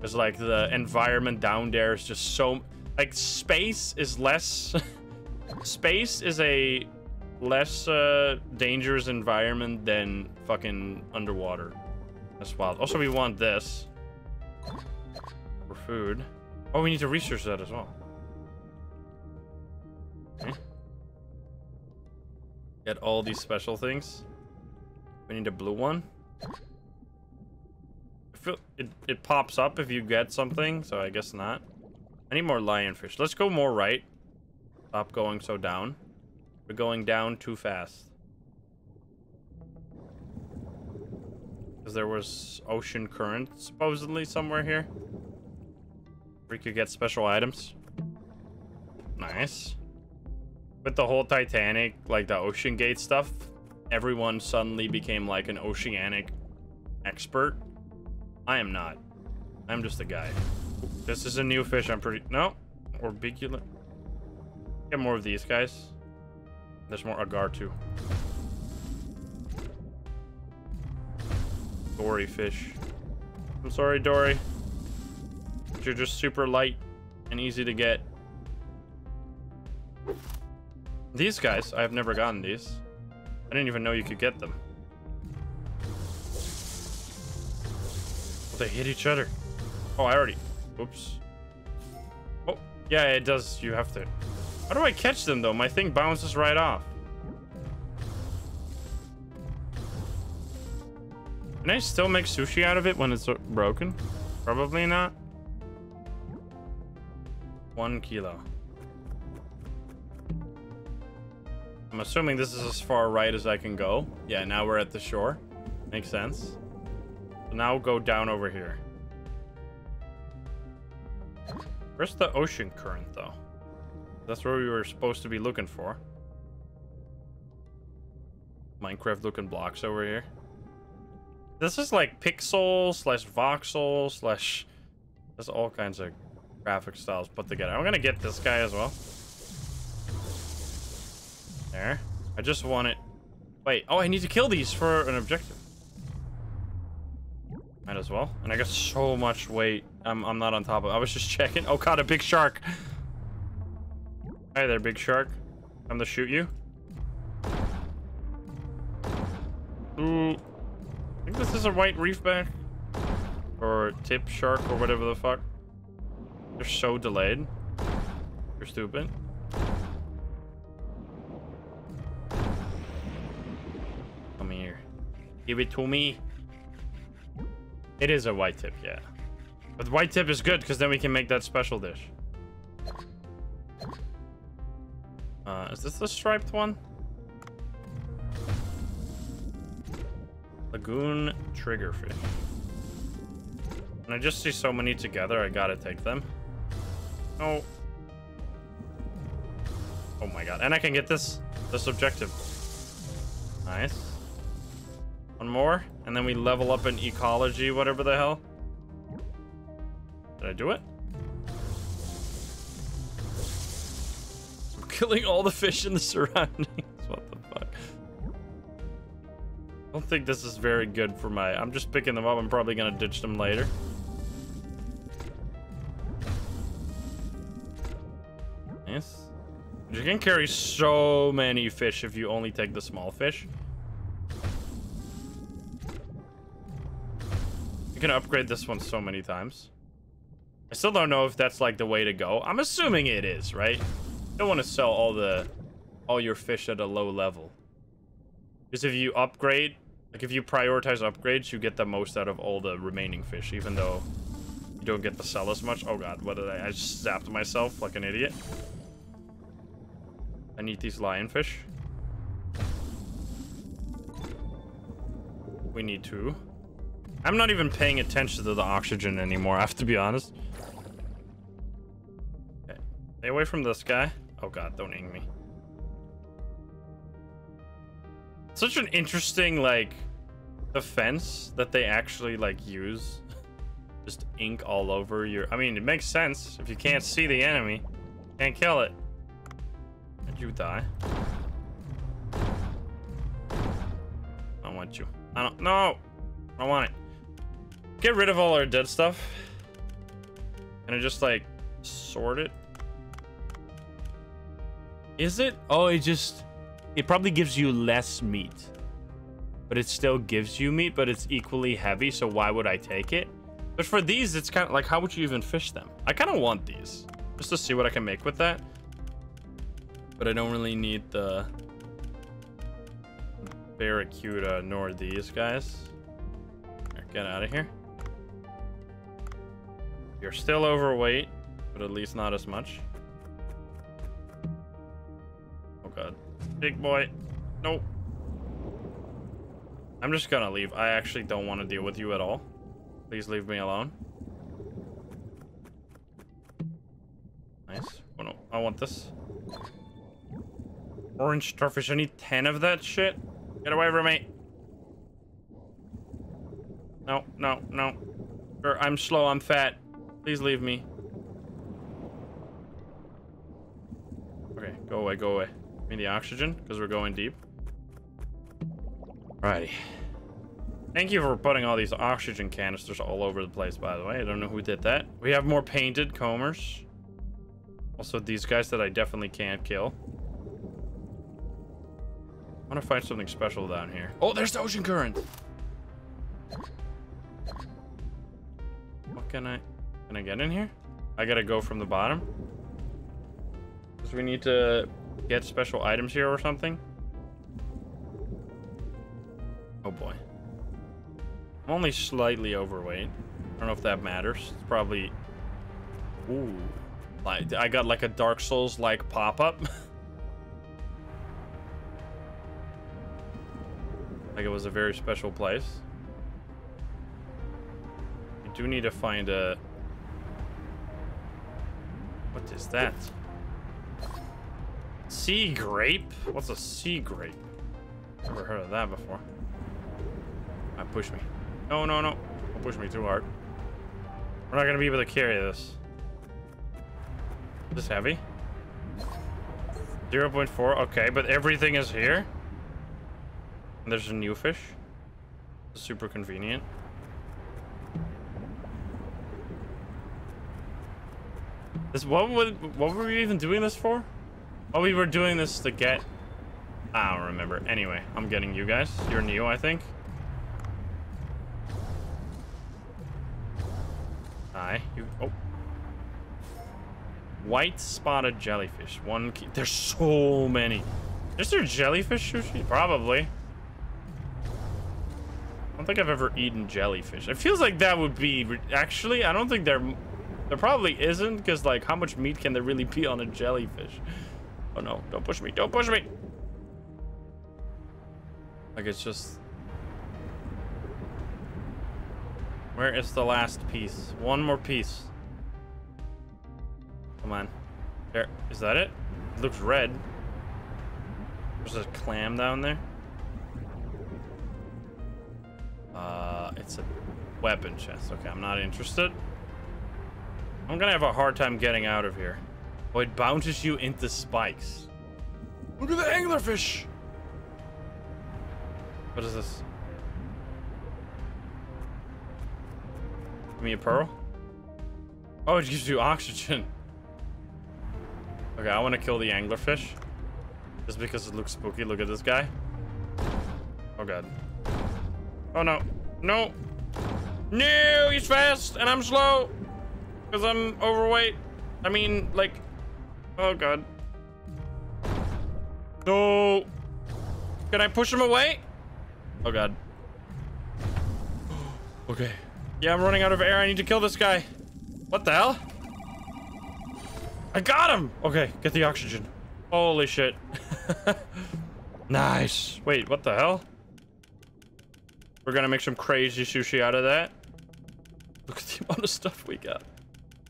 It's like the environment down there is just so like space is less space is a less uh, dangerous environment than fucking underwater. That's wild. Also, we want this for food. Oh, we need to research that as well. Okay. Get all these special things. We need a blue one. I feel it, it pops up if you get something, so I guess not. I need more lionfish. Let's go more right. Stop going so down. We're going down too fast. Because there was ocean current supposedly somewhere here. We could get special items. Nice. With the whole Titanic, like the OceanGate stuff, everyone suddenly became like an oceanic expert. I am not. I'm just a guy. This is a new fish, I'm pretty... No. Orbicular. Get more of these guys. There's more agar too. Dory fish. I'm sorry, Dory. But you're just super light and easy to get. These guys, I've never gotten these. I didn't even know you could get them. They hit each other. Oh, I already... Oops. Oh, yeah, it does. You have to... How do I catch them, though? My thing bounces right off. Can I still make sushi out of it when it's broken? Probably not. One kilo. I'm assuming this is as far right as I can go. Yeah, now we're at the shore. Makes sense. So now go down over here. Where's the ocean current, though? That's where we were supposed to be looking for. Minecraft-looking blocks over here. This is like pixel slash voxel slash... There's all kinds of graphic styles put together. I'm gonna get this guy as well. There. I just want it. Wait. Oh, I need to kill these for an objective. Might as well. And I got so much weight. I'm, I'm not on top of it. I was just checking. Oh, God, a big shark. Hi there, big shark. I'm to shoot you. Ooh. I think this is a white reefback. Or tip shark or whatever the fuck. They're so delayed. You're stupid. Give it to me. It is a white tip, yeah. But white tip is good because then we can make that special dish. Uh, is this the striped one? Lagoon triggerfish. And I just see so many together, I gotta take them. Oh. Oh my god. And I can get this this objective. Nice. One more, and then we level up in ecology, whatever the hell. Did I do it? I'm killing all the fish in the surroundings. what the fuck? I don't think this is very good for my... I'm just picking them up. I'm probably going to ditch them later. Yes. You can carry so many fish if you only take the small fish. Can upgrade this one so many times. I still don't know if that's like the way to go. I'm assuming it is, right? Don't want to sell all the all your fish at a low level. Because if you upgrade, like if you prioritize upgrades, you get the most out of all the remaining fish, even though you don't get to sell as much. Oh god, what did I? I just zapped myself like an idiot. I need these lionfish. We need two. I'm not even paying attention to the oxygen anymore, I have to be honest. Okay. Stay away from this guy. Oh god, don't ing me. Such an interesting, like, defense that they actually, like, use. Just ink all over your... I mean, it makes sense. If you can't see the enemy, can't kill it. Did you die? I want you. I don't. No! I don't want it. Get rid of all our dead stuff. And I just like sort it. Is it? Oh, it just. It probably gives you less meat. But it still gives you meat, but it's equally heavy, so why would I take it? But for these, it's kind of like, how would you even fish them? I kind of want these. Just to see what I can make with that. But I don't really need the Barracuda nor these guys. Get out of here. You're still overweight, but at least not as much. Oh god. Big boy. Nope. I'm just gonna leave. I actually don't want to deal with you at all. Please leave me alone. Nice. Oh no, I want this. Orange starfish. I need 10 of that shit. Get away from me. No, no, no. I'm slow, I'm fat. Please leave me. Okay, go away, go away. Give me the oxygen, because we're going deep. Alrighty. Thank you for putting all these oxygen canisters all over the place, by the way. I don't know who did that. We have more painted combers. Also, these guys that I definitely can't kill. I want to find something special down here. Oh, there's the ocean current. What can I... Can I get in here? I gotta go from the bottom? Because we need to get special items here or something? Oh boy. I'm only slightly overweight. I don't know if that matters. It's probably... Ooh. I got like a Dark Souls-like pop-up. like it was a very special place. I do need to find a... What is that? Sea grape? What's a sea grape? Never heard of that before. I push me. No, no, no. Don't push me too hard. We're not going to be able to carry this. Is this heavy? 0.4. Okay, but everything is here. And there's a new fish. Super convenient. This what would what were we even doing this for? Oh, we were doing this to get. I don't remember. Anyway, I'm getting you guys. You're new, I think. Hi. You. Oh. White spotted jellyfish. One key. There's so many. Is there jellyfish sushi? Probably. I don't think I've ever eaten jellyfish. It feels like that would be... Actually, I don't think there... There probably isn't, because, like, how much meat can there really be on a jellyfish? Oh, no. Don't push me. Don't push me! Like, it's just... Where is the last piece? One more piece. Come on. There. Is that it? It looks red. There's a clam down there. Uh, it's a weapon chest. Okay, I'm not interested. I'm gonna have a hard time getting out of here. Oh, it bounces you into spikes. Look at the anglerfish! What is this? Give me a pearl? Oh, it gives you oxygen. Okay, I want to kill the anglerfish. Just because it looks spooky. Look at this guy. Oh, God. Oh, no. No. No, he's fast, and I'm slow. Because I'm overweight. I mean, like... Oh, God. No. Can I push him away? Oh, God. okay. Yeah, I'm running out of air. I need to kill this guy. What the hell? I got him! Okay, get the oxygen. Holy shit. nice. Wait, what the hell? We're gonna make some crazy sushi out of that. Look at the amount of stuff we got.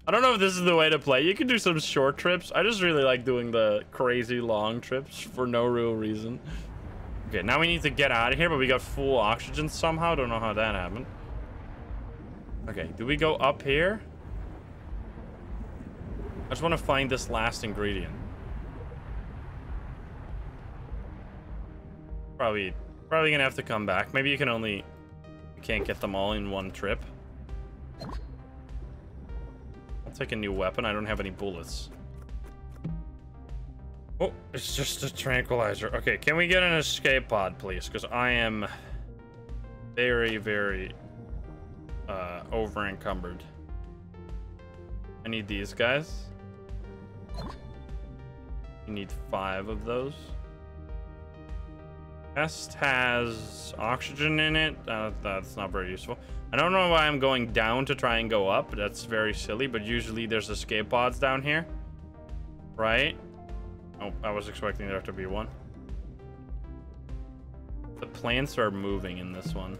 I don't know if this is the way to play. You can do some short trips. I just really like doing the crazy long trips for no real reason. Okay, now we need to get out of here, but we got full oxygen somehow. Don't know how that happened. Okay, do we go up here? I just want to find this last ingredient. Probably, probably gonna have to come back. Maybe you can only, you can't get them all in one trip. I'll take a new weapon. I don't have any bullets. Oh, it's just a tranquilizer. Okay, can we get an escape pod, please? Because I am very, very uh, over encumbered. I need these guys. You need five of those. Chest has oxygen in it. Uh, that's not very useful. I don't know why I'm going down to try and go up. That's very silly, but usually there's escape pods down here. Right? Oh, I was expecting there to be one. The plants are moving in this one.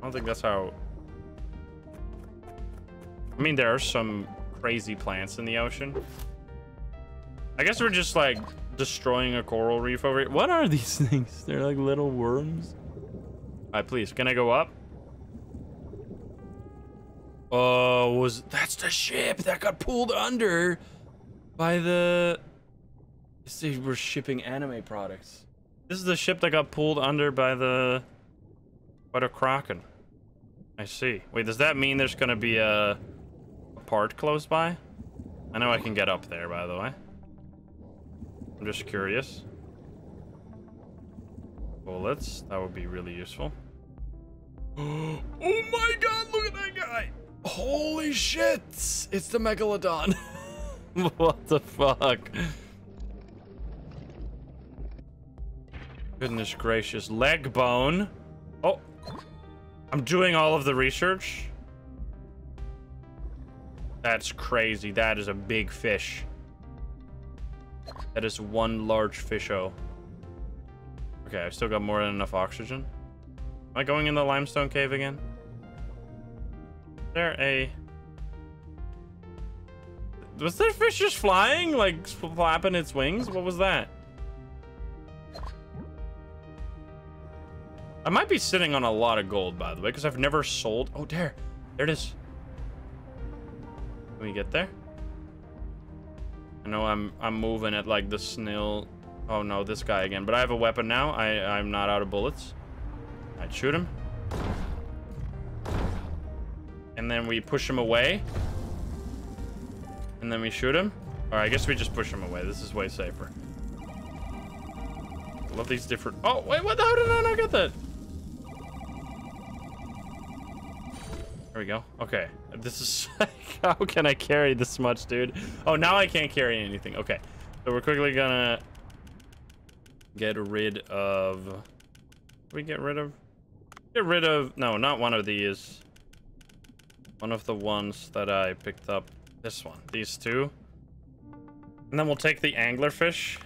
I don't think that's how I mean, there are some crazy plants in the ocean. I guess we're just like destroying a coral reef over here. What are these things? They're like little worms. All right, please, can I go up? Oh, was that's the ship that got pulled under by the. See, we're shipping anime products. This is the ship that got pulled under by the by the Kraken. I see. Wait, does that mean there's gonna be a, a part close by? I know I can get up there, by the way. I'm just curious. Bullets, that would be really useful. oh my god, look at that guy! Holy shit! It's the Megalodon. what the fuck? Goodness gracious. Leg bone. Oh. I'm doing all of the research. That's crazy. That is a big fish. That is one large fisho. Okay, I've still got more than enough oxygen. Am I going in the limestone cave again? There a... Was that fish just flying? Like, flapping its wings? What was that? I might be sitting on a lot of gold, by the way, because I've never sold... Oh, there. There it is. Can we get there? I know I'm I'm moving at like the snail. Oh no, this guy again. But I have a weapon now. I I'm not out of bullets. I'd shoot him. And then we push him away. And then we shoot him. Or I guess we just push him away. This is way safer. I love these different... Oh, wait, what? The how did I not get that? There we go. Okay. This is... how can I carry this much, dude? Oh, now I can't carry anything. Okay. So we're quickly gonna... Get rid of... we get rid of... Get rid of... No, not one of these. One of the ones that I picked up. This one. These two. And then we'll take the anglerfish.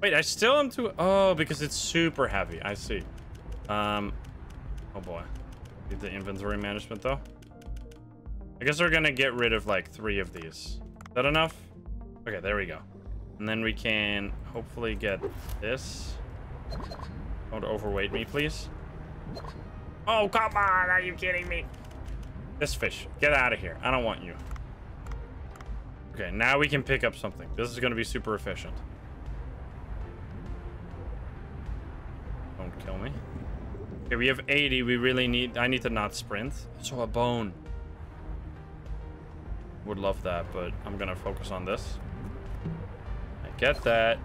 Wait, I still am too... Oh, because it's super heavy. I see. Um... Oh, boy. Need the inventory management, though. I guess we're gonna get rid of, like, three of these. Is that enough? Okay, there we go. And then we can hopefully get this. Don't overweight me, please. Oh, come on. Are you kidding me? This fish. Get out of here. I don't want you. Okay, now we can pick up something. This is going to be super efficient. Don't kill me. Okay, we have 80. We really need... I need to not sprint. So a bone. Would love that, but I'm going to focus on this. I get that.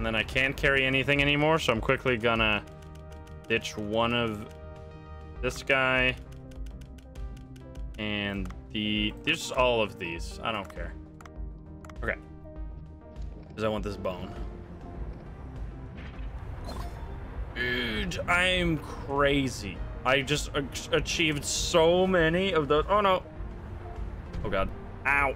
And then I can't carry anything anymore, so I'm quickly gonna ditch one of this guy. And the... There's all of these. I don't care. Okay. Because I want this bone. Dude, I'm crazy. I just achieved so many of those. Oh, no. Oh, God. Ow.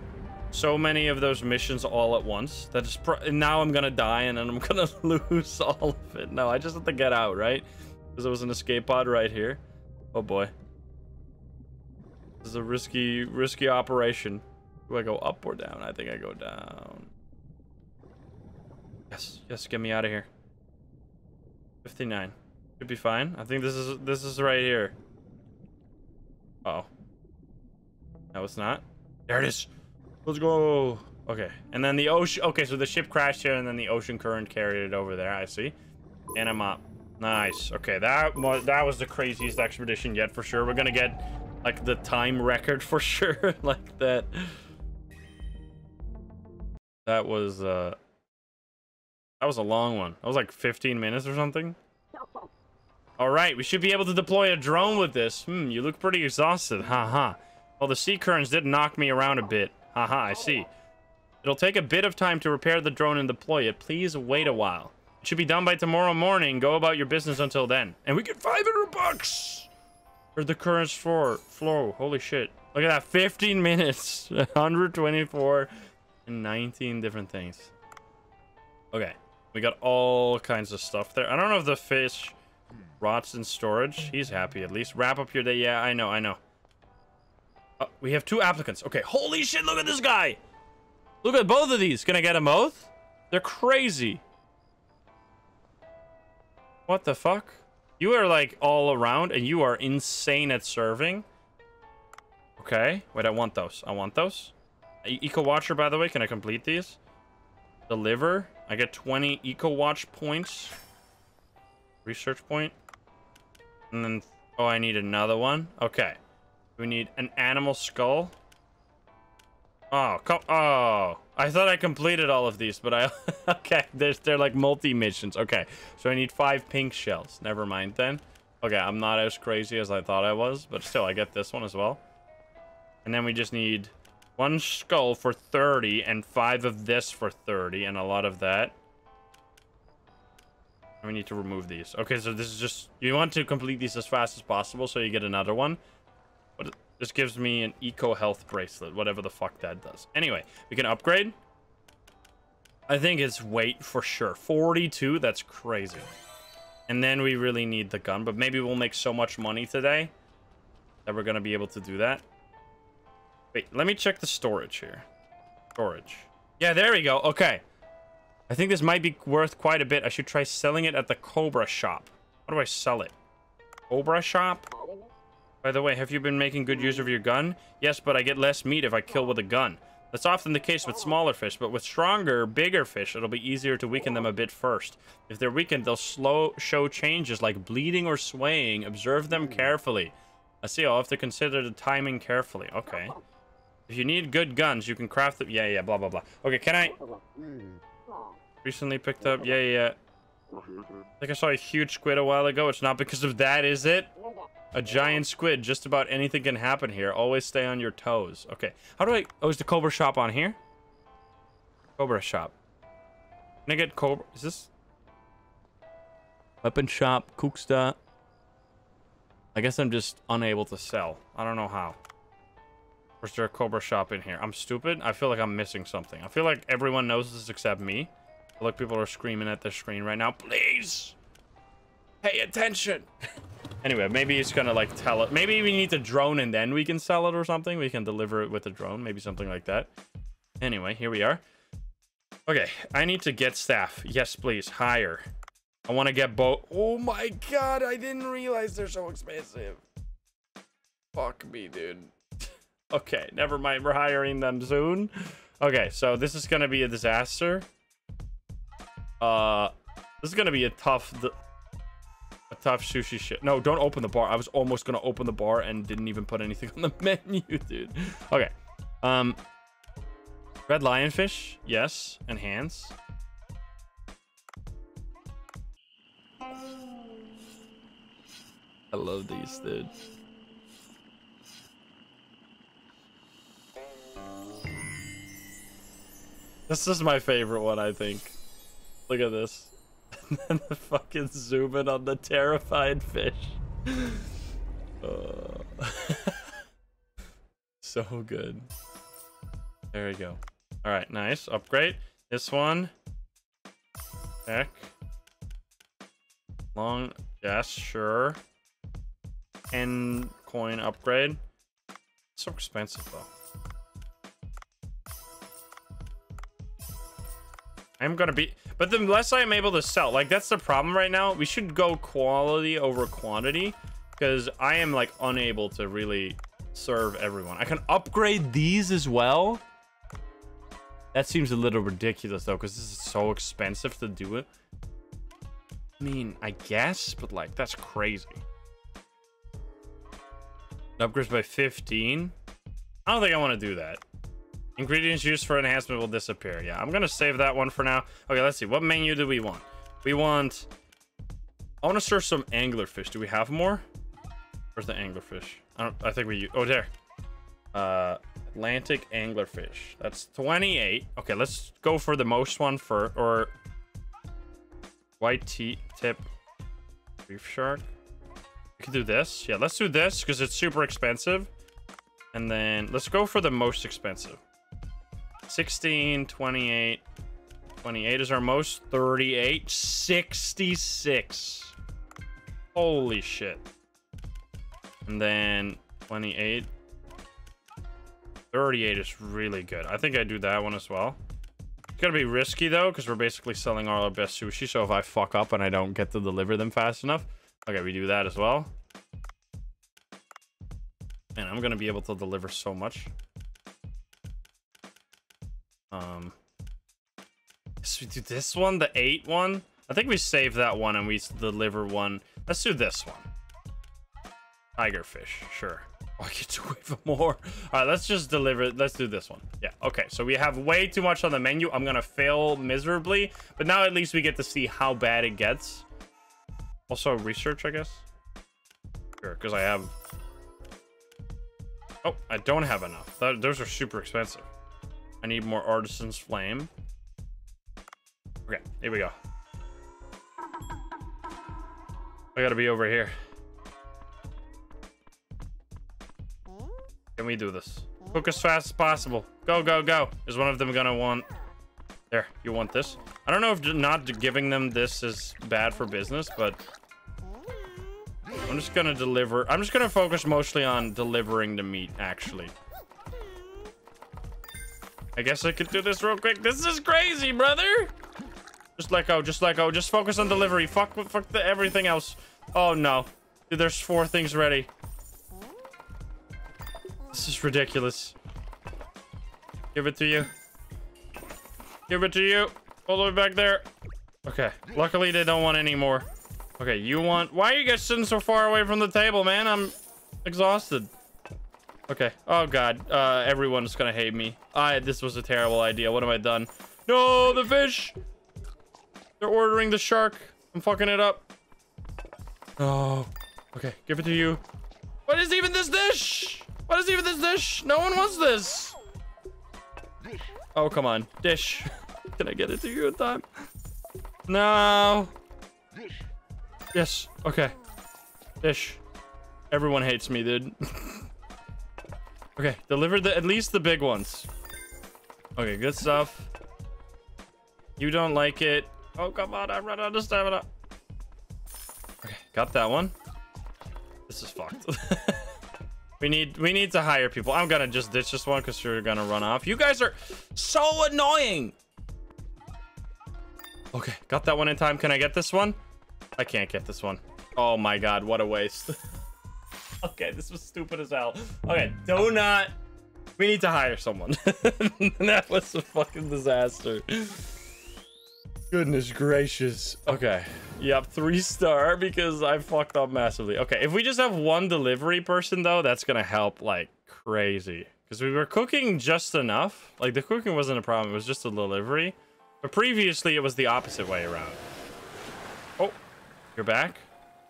So many of those missions all at once. That is now I'm going to die and then I'm going to lose all of it. No, I just have to get out, right? Because there was an escape pod right here. Oh, boy. This is a risky, risky operation. Do I go up or down? I think I go down. Yes, yes, get me out of here. 59. Should be fine. I think this is this is right here. Uh oh. No, it's not. There it is. Let's go. Okay. And then the ocean. Okay, so the ship crashed here, and then the ocean current carried it over there. I see. And I'm up. Nice. Okay, that was that was the craziest expedition yet for sure. We're gonna get like the time record for sure like that. That was uh that was a long one. That was like 15 minutes or something. All right we should be able to deploy a drone with this. Hmm you look pretty exhausted. Haha. -ha. well the sea currents did knock me around a bit. Haha -ha, i see. It'll take a bit of time to repair the drone and deploy it. Please wait a while. It should be done by tomorrow morning. Go about your business until then. And we get 500 bucks Where'd the currents flow? Flow. Holy shit. Look at that. 15 minutes. 124 and 19 different things. Okay. We got all kinds of stuff there. I don't know if the fish rots in storage. He's happy at least. Wrap up your day. Yeah, I know. I know. Uh, we have two applicants. Okay. Holy shit. Look at this guy. Look at both of these. Can I get them both? They're crazy. What the fuck? You are like all around and you are insane at serving. Okay. Wait, I want those. I want those. Eco Watcher, by the way. Can I complete these? Deliver. I get 20 Eco Watch points. Research point. And then... Oh, I need another one. Okay. We need an animal skull. Oh, oh, I thought I completed all of these, but I, okay, there's, they're like multi-missions. Okay, so I need five pink shells. Never mind then. Okay, I'm not as crazy as I thought I was, but still, I get this one as well. And then we just need one skull for 30 and five of this for 30 and a lot of that. And we need to remove these. Okay, so this is just, you want to complete these as fast as possible so you get another one. This gives me an eco health bracelet, whatever the fuck that does. Anyway, we can upgrade. I think it's weight for sure. 42, that's crazy. And then we really need the gun, but maybe we'll make so much money today that we're going to be able to do that. Wait, let me check the storage here. Storage. Yeah, there we go. Okay. I think this might be worth quite a bit. I should try selling it at the Cobra shop. How do I sell it? Cobra shop? By the way, have you been making good use of your gun? Yes, but I get less meat if I kill with a gun. That's often the case with smaller fish, but with stronger, bigger fish, it'll be easier to weaken them a bit first. If they're weakened, they'll slow show changes like bleeding or swaying. Observe them carefully. I see, I'll have to consider the timing carefully. Okay. If you need good guns, you can craft them. Yeah, yeah, blah, blah, blah. Okay, can I... Recently picked up... Yeah, yeah. I think I saw a huge squid a while ago. It's not because of that, is it? A giant squid. Just about anything can happen here. Always stay on your toes. Okay. How do I... Oh, is the Cobra shop on here? Cobra shop. Can I get Cobra... Is this... Weapon shop. Cooksta. I guess I'm just unable to sell. I don't know how. Or is there a Cobra shop in here? I'm stupid? I feel like I'm missing something. I feel like everyone knows this except me. Look, people are screaming at their screen right now. Please! Pay attention! Anyway, maybe it's gonna like tell it. Maybe we need the drone and then we can sell it or something. We can deliver it with a drone, maybe something like that. Anyway, here we are. Okay, I need to get staff. Yes, please, hire. I want to get both. Oh my god, I didn't realize they're so expensive. Fuck me, dude. okay, never mind. We're hiring them soon. Okay, so this is gonna be a disaster. Uh, this is gonna be a tough tough sushi shit. No, don't open the bar. I was almost gonna open the bar and didn't even put anything on the menu, dude. Okay. Um, red lionfish, yes, and hands. I love these, dude. This is my favorite one, I think. Look at this. And then the fucking zoom in on the terrified fish. Uh, so good. There we go. All right, nice. Upgrade. This one. Heck. Long. Yes, sure. And coin upgrade. So expensive though. I'm gonna be, but the less I am able to sell, like that's the problem right now. We should go quality over quantity because I am like unable to really serve everyone. I can upgrade these as well. That seems a little ridiculous though because this is so expensive to do it. I mean, I guess, but like that's crazy. Upgrades by 15. I don't think I want to do that. Ingredients used for enhancement will disappear. Yeah, I'm gonna save that one for now. Okay, let's see. What menu do we want? We want... I want to serve some anglerfish. Do we have more? Where's the anglerfish? I don't... I think we... Oh, there. Uh, Atlantic anglerfish. That's 28. Okay, let's go for the most one for... Or... White tea tip reef shark. We can do this. Yeah, let's do this because it's super expensive. And then let's go for the most expensive. 16, 28. 28 is our most. 38. 66. Holy shit. And then 28. 38 is really good. I think I do that one as well. It's gonna be risky though, because we're basically selling all our best sushi. So if I fuck up and I don't get to deliver them fast enough, okay, we do that as well. And I'm gonna be able to deliver so much. Um, so we do this one, the eight one. I think we save that one and we deliver one. Let's do this one. Tigerfish, sure. Oh, I get to even more. All right, let's just deliver. Let's do this one. Yeah, okay. So we have way too much on the menu. I'm going to fail miserably. But now at least we get to see how bad it gets. Also, research, I guess. Sure, because I have... Oh, I don't have enough. Th those are super expensive. I need more Artisan's Flame. Okay, here we go. I gotta be over here. Can we do this? Cook as fast as possible. Go, go, go. Is one of them gonna want... There, you want this? I don't know if not giving them this is bad for business, but... I'm just gonna deliver... I'm just gonna focus mostly on delivering the meat, actually. I guess I could do this real quick. This is crazy, brother! Just let go, just let go. Just focus on delivery. Fuck, fuck the, everything else. Oh, no. Dude, there's four things ready. This is ridiculous. Give it to you. Give it to you. All the way back there. Okay. Luckily, they don't want any more. Okay, you want... Why are you guys sitting so far away from the table, man? I'm exhausted. Okay. Oh, God. Uh, everyone's gonna hate me. I. This was a terrible idea. What have I done? No, the fish! They're ordering the shark. I'm fucking it up. Oh. Okay, give it to you. What is even this dish? What is even this dish? No one wants this. Oh, come on. Dish. Can I get it to you in time? No. Yes. Okay. Dish. Everyone hates me, dude. okay. Deliver the at least the big ones. Okay, good stuff. You don't like it. Oh, come on. I run out of stamina. Okay, got that one. This is fucked. We need we need to hire people. I'm gonna just ditch this one because you're gonna run off. You guys are so annoying. Okay, got that one in time. Can I get this one? I can't get this one. Oh my god, what a waste. okay, this was stupid as hell. Okay, do not. We need to hire someone. that was a fucking disaster. Goodness gracious. Okay. Yep, three star because I fucked up massively. Okay, if we just have one delivery person though, that's gonna help like crazy. Because we were cooking just enough. Like the cooking wasn't a problem, it was just the delivery. But previously it was the opposite way around. Oh, you're back?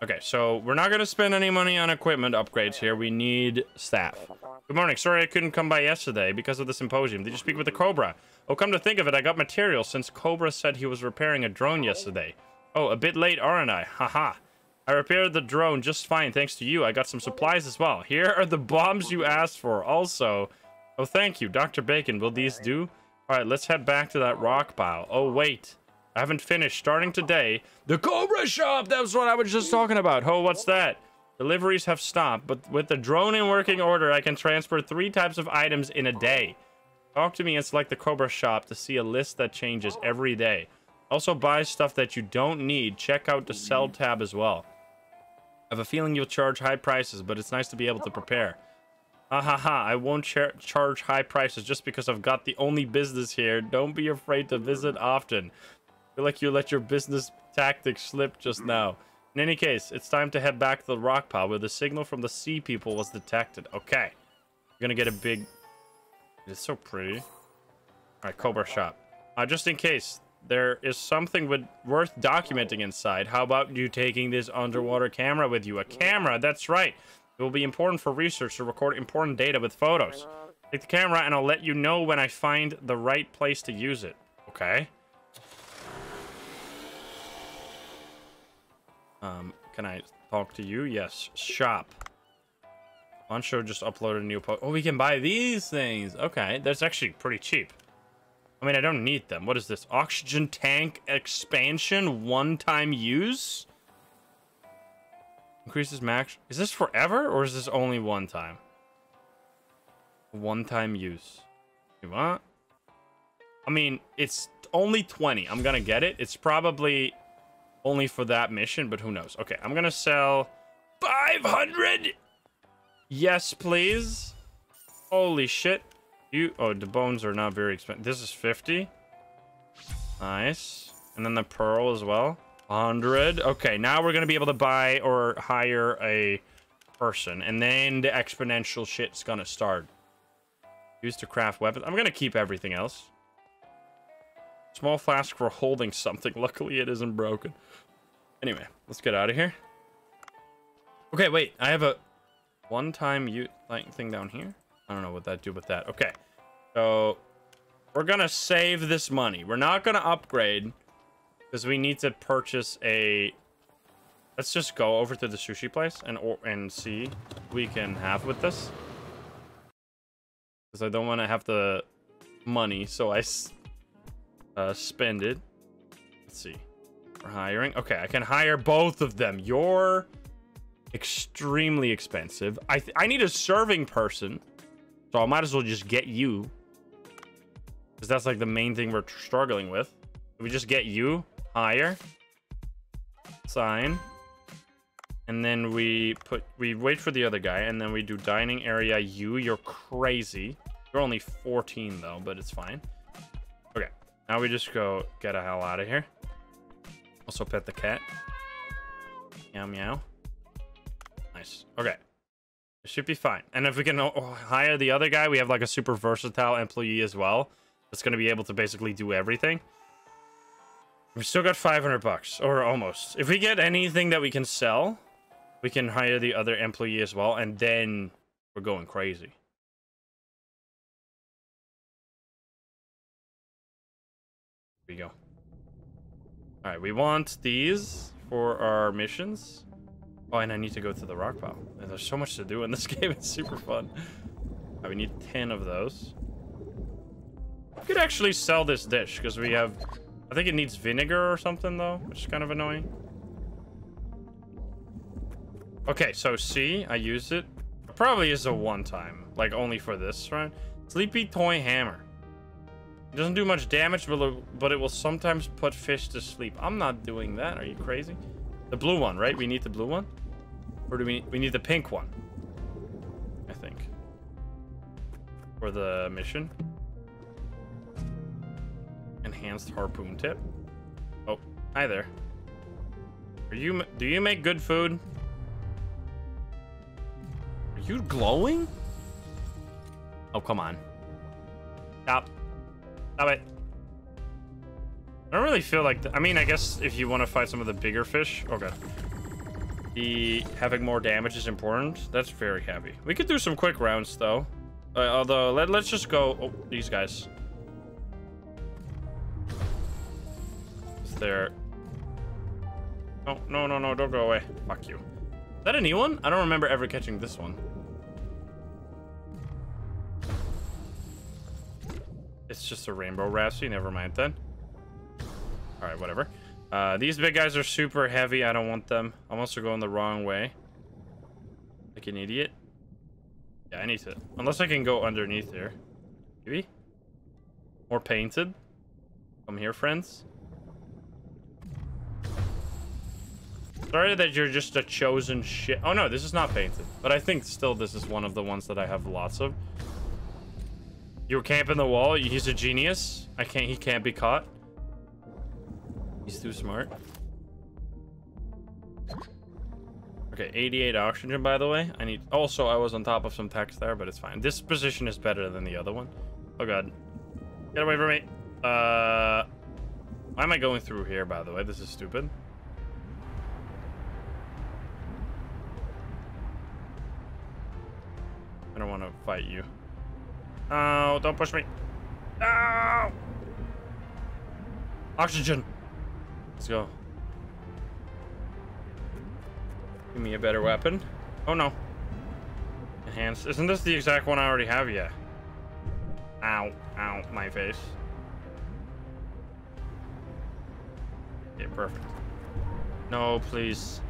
Okay, so we're not gonna spend any money on equipment upgrades here. We need staff. Good morning. Sorry I couldn't come by yesterday because of the symposium. Did you speak with the Cobra? Oh, come to think of it, I got material since Cobra said he was repairing a drone yesterday. Oh, a bit late, aren't I? Haha. I repaired the drone just fine thanks to you. I got some supplies as well. Here are the bombs you asked for. Also, oh, thank you. Dr. Bacon, will these do? All right, let's head back to that rock pile. Oh, wait. I haven't finished. Starting today, the Cobra Shop! That's what I was just talking about. Oh, what's that? Deliveries have stopped, but with the drone in working order, I can transfer three types of items in a day. Talk to me and select the Cobra shop to see a list that changes every day. Also buy stuff that you don't need. Check out the sell tab as well. I have a feeling you'll charge high prices, but it's nice to be able to prepare. Ah ha ha, I won't char charge high prices just because I've got the only business here. Don't be afraid to visit often. I feel like you let your business tactics slip just now. In any case, it's time to head back to the rock pile where the signal from the sea people was detected. Okay. We're gonna get a big it's so pretty. All right, Cobra shop. Uh, just in case there is something with worth documenting inside, how about you taking this underwater camera with you? A camera, that's right. It will be important for research to record important data with photos. Take the camera and I'll let you know when I find the right place to use it. Okay. Um, can I talk to you? Yes. Shop. Onshore just uploaded a new post. Oh, we can buy these things. Okay, that's actually pretty cheap. I mean, I don't need them. What is this? Oxygen tank expansion, one-time use? Increases max. Is this forever, or is this only one time? One-time use. You want? I mean, it's only 20. I'm gonna get it. It's probably only for that mission, but who knows? Okay, I'm gonna sell 500 Yes, please. Holy shit. You oh the bones are not very expensive. This is 50. Nice. And then the pearl as well. 100. Okay, now we're gonna be able to buy or hire a person. And then the exponential shit's gonna start. Used to craft weapons. I'm gonna keep everything else. Small flask for holding something. Luckily, it isn't broken. Anyway, let's get out of here. Okay, wait. I have a one-time use thing down here. I don't know what that do with that. Okay, so we're gonna save this money. We're not gonna upgrade because we need to purchase a. Let's just go over to the sushi place and or, and see we can have with this. Because I don't want to have the money, so I uh, spend it. Let's see. We're hiring. Okay, I can hire both of them. You're extremely expensive. I I need a serving person. So I might as well just get you. Because that's like the main thing we're struggling with. we just get you, hire, sign. And then we put, we wait for the other guy. And then we do dining area you. You're crazy. You're only 14 though, but it's fine. Okay. Now we just go get a hell out of here. Also pet the cat. Meow meow. Nice. Okay. It should be fine. And if we can oh, hire the other guy, we have like a super versatile employee as well. That's going to be able to basically do everything. We still got 500 bucks, or almost. If we get anything that we can sell, we can hire the other employee as well, and then we're going crazy. We go. All right, we want these for our missions. Oh, and I need to go to the rock pile. And there's so much to do in this game. It's super fun. Right, we need 10 of those. We could actually sell this dish because we have... I think it needs vinegar or something, though, which is kind of annoying. Okay, so see, I used it. it probably is a one-time, like only for this, right? Sleepy Toy Hammer. It doesn't do much damage, but, it will sometimes put fish to sleep. I'm not doing that. Are you crazy? The blue one, right? We need the blue one? Or do we we need the pink one? I think. For the mission. Enhanced harpoon tip. Oh, hi there. Are you do you make good food? Are you glowing? Oh, come on. Stop. It. I don't really feel like... I mean, I guess if you want to fight some of the bigger fish... Okay. The having more damage is important. That's very heavy. We could do some quick rounds, though. Uh, although, let, let's just go... Oh, these guys. Is there... Oh, no, no, no, don't go away. Fuck you. Is that a new one? I don't remember ever catching this one. It's just a rainbow Rhapsody. Never mind then. All right, whatever. Uh, these big guys are super heavy. I don't want them. I'm also going the wrong way. Like an idiot. Yeah, I need to. Unless I can go underneath here. Maybe? More painted? Come here, friends. Sorry that you're just a chosen shit. Oh, no, this is not painted. But I think still this is one of the ones that I have lots of. You were camping the wall. He's a genius. I can't. He can't be caught. He's too smart. Okay, 88 oxygen, by the way. I need... Also, I was on top of some text there, but it's fine. This position is better than the other one. Oh, God. Get away from me. Uh... Why am I going through here, by the way? This is stupid. I don't want to fight you. Oh, don't push me. No! Oxygen. Let's go. Give me a better weapon. Oh, no. Enhanced. Isn't this the exact one I already have? Yeah. Ow. Ow. My face. Yeah, perfect. No, please.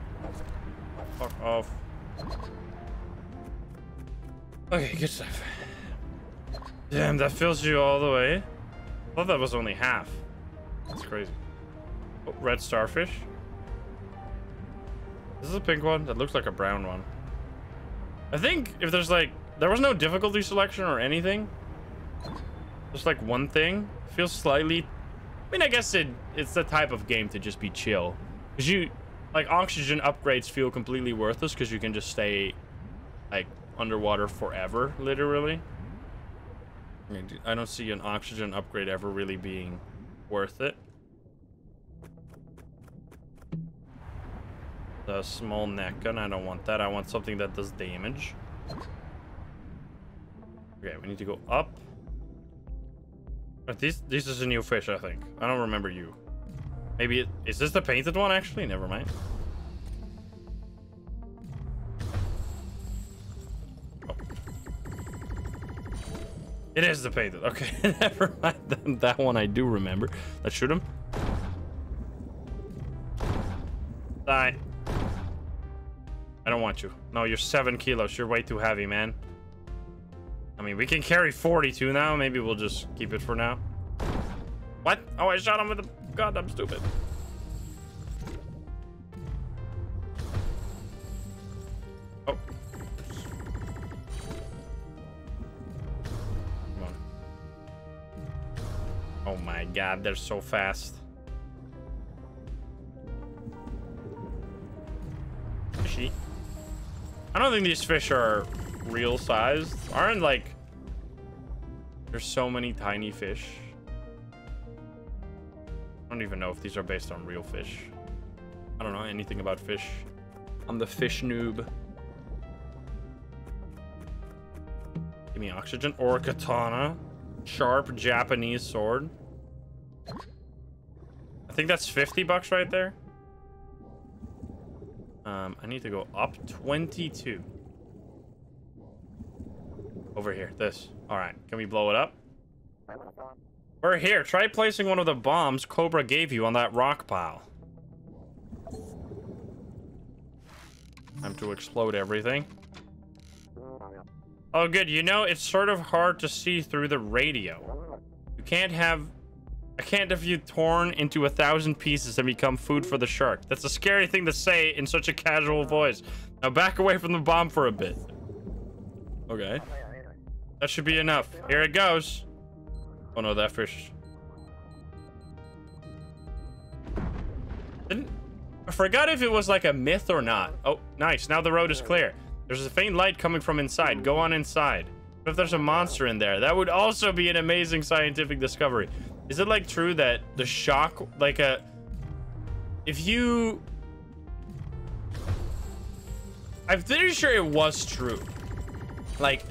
Fuck off. Okay, good stuff. Damn, that fills you all the way. I thought that was only half. That's crazy. Oh, red starfish. This is a pink one. That looks like a brown one. I think if there's like, there was no difficulty selection or anything. Just like one thing. Feels slightly, I mean, I guess it it's the type of game to just be chill. Because you, like oxygen upgrades feel completely worthless because you can just stay like underwater forever, literally. I, mean, I don't see an oxygen upgrade ever really being worth it. The small net gun, I don't want that. I want something that does damage. Okay, we need to go up. But this this is a new fish, I think. I don't remember you. Maybe it, is this the painted one actually? Never mind. It is the painted. Okay, never mind. That one I do remember. Let's shoot him. Die. I don't want you. No, you're seven kilos. You're way too heavy, man. I mean, we can carry 42 now. Maybe we'll just keep it for now. What? Oh, I shot him with a God, I'm stupid. Oh my god, they're so fast. Fishy. I don't think these fish are real sized. Aren't like... There's so many tiny fish. I don't even know if these are based on real fish. I don't know anything about fish. I'm the fish noob. Give me oxygen or katana. Sharp Japanese sword. I think that's 50 bucks right there. Um, I need to go up 22. Over here, this. All right, can we blow it up? We're here, try placing one of the bombs Cobra gave you on that rock pile. Time to explode everything. Oh, good. You know, it's sort of hard to see through the radio. You can't have I can't have you torn into a thousand pieces and become food for the shark. That's a scary thing to say in such a casual voice. Now back away from the bomb for a bit. Okay. That should be enough. Here it goes. Oh no, that fish. Didn't... I forgot if it was like a myth or not. Oh, nice. Now the road is clear. There's a faint light coming from inside. Go on inside. What if there's a monster in there? That would also be an amazing scientific discovery. Is it like true that the shock, like a, if you, I'm pretty sure it was true. Like,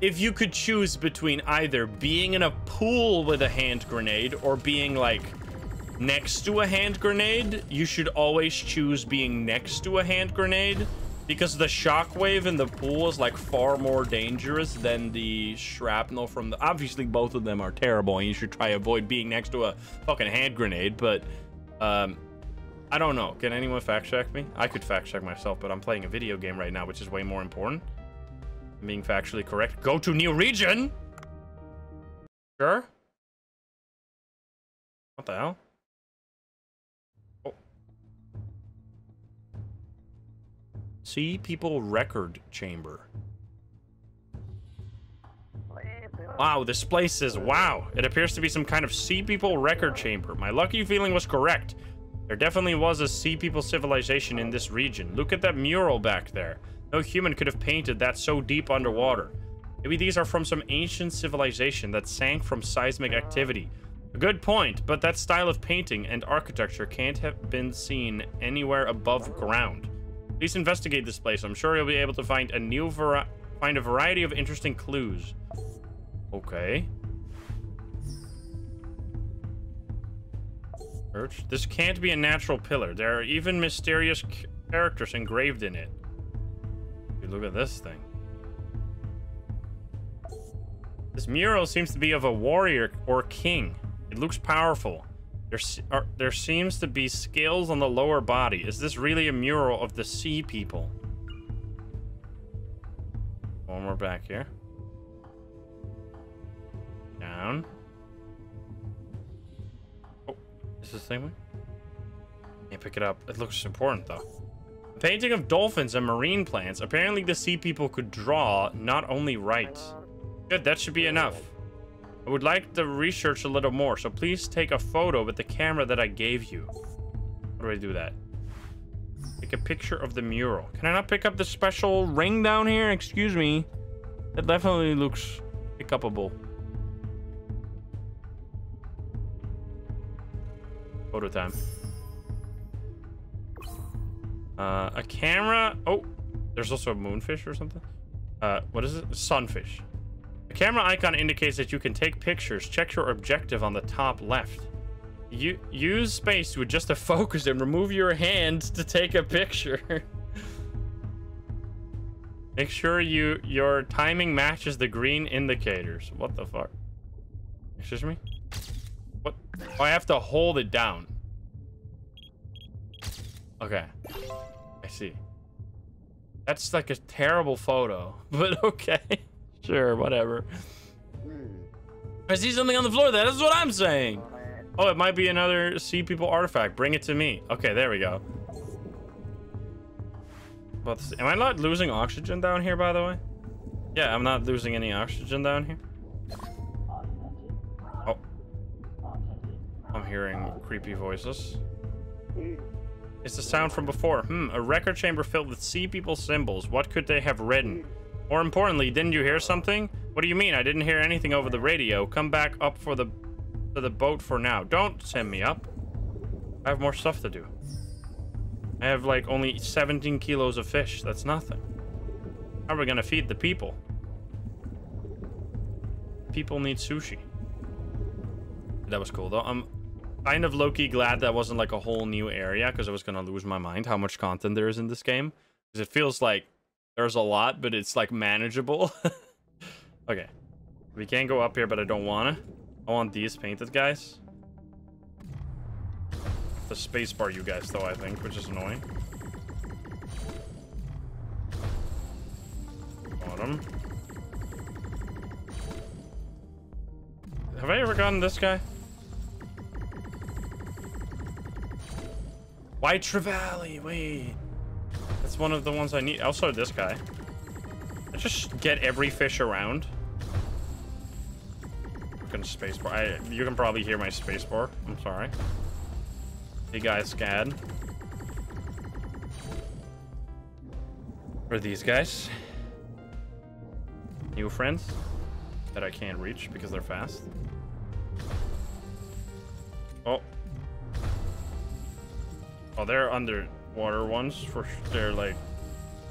if you could choose between either being in a pool with a hand grenade or being like next to a hand grenade, you should always choose being next to a hand grenade because the shockwave in the pool is like far more dangerous than the shrapnel from the obviously both of them are terrible and you should try avoid being next to a fucking hand grenade but um i don't know. Can anyone fact check me? I could fact check myself but i'm playing a video game right now which is way more important being factually correct. Go to new region! Sure? What the hell Sea People Record Chamber. Wow, this place is wow. It appears to be some kind of Sea People record chamber. My lucky feeling was correct. There definitely was a Sea People civilization in this region. Look at that mural back there. No human could have painted that so deep underwater. Maybe these are from some ancient civilization that sank from seismic activity. A good point, but that style of painting and architecture can't have been seen anywhere above ground. Please investigate this place. I'm sure you'll be able to find a new find a variety of interesting clues. Okay. Search. This can't be a natural pillar. There are even mysterious characters engraved in it. Look at this thing. This mural seems to be of a warrior or king. It looks powerful. There, are, there seems to be scales on the lower body. Is this really a mural of the sea people? One more back here. Down. Oh, is this the same way? Can't pick it up. It looks important though. painting of dolphins and marine plants. Apparently the sea people could draw, not only write. Good, that should be enough. I would like to research a little more, so please take a photo with the camera that I gave you. How do I do that? Take a picture of the mural. Can I not pick up the special ring down here? Excuse me. That definitely looks pick upable. Photo time. Uh, a camera. Oh, there's also a moonfish or something. Uh, what is it? Sunfish. The camera icon indicates that you can take pictures. Check your objective on the top left. You use space to adjust the focus and remove your hand to take a picture. Make sure you your timing matches the green indicators. What the fuck? Excuse me? What? Oh, I have to hold it down. Okay. I see. That's like a terrible photo, but okay. Sure, whatever. I see something on the floor. There. That is what I'm saying. Oh, it might be another Sea People artifact. Bring it to me. Okay, there we go. Am I not losing oxygen down here, by the way? Yeah, I'm not losing any oxygen down here. Oh. I'm hearing creepy voices. It's the sound from before. Hmm, a record chamber filled with sea people symbols. What could they have written? More importantly, didn't you hear something? What do you mean? I didn't hear anything over the radio. Come back up for the to the boat for now. Don't send me up. I have more stuff to do. I have like only 17 kilos of fish. That's nothing. How are we gonna feed the people? People need sushi. That was cool though. I'm kind of low-key glad that wasn't like a whole new area because I was gonna lose my mind how much content there is in this game. Because it feels like there's a lot, but it's like manageable. okay. We can't go up here, but I don't wanna. I want these painted guys. The spacebar you guys though, I think, which is annoying. Bottom. Have I ever gotten this guy? White Trevally, wait. That's one of the ones I need. Also, this guy. I just get every fish around. Fucking spacebar. I, you can probably hear my spacebar. I'm sorry. Hey guys, SCAD. Or these guys. New friends that I can't reach because they're fast. Oh, Oh, they're underwater ones for they're like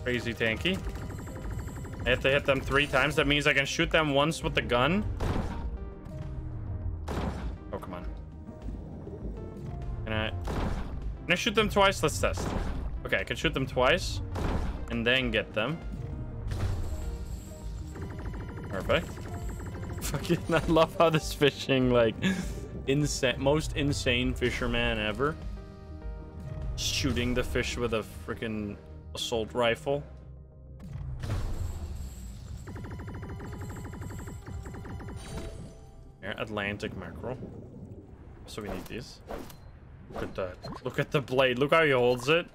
crazy tanky. I have to hit them three times. That means I can shoot them once with the gun. Oh, come on. Can I... Can I shoot them twice? Let's test. Okay, I can shoot them twice. And then get them. Perfect. Fucking, I love how this fishing, like, insane, most insane fisherman ever shooting the fish with a freaking assault rifle. Atlantic mackerel. So we need these. Look at that. Look at the blade. Look how he holds it.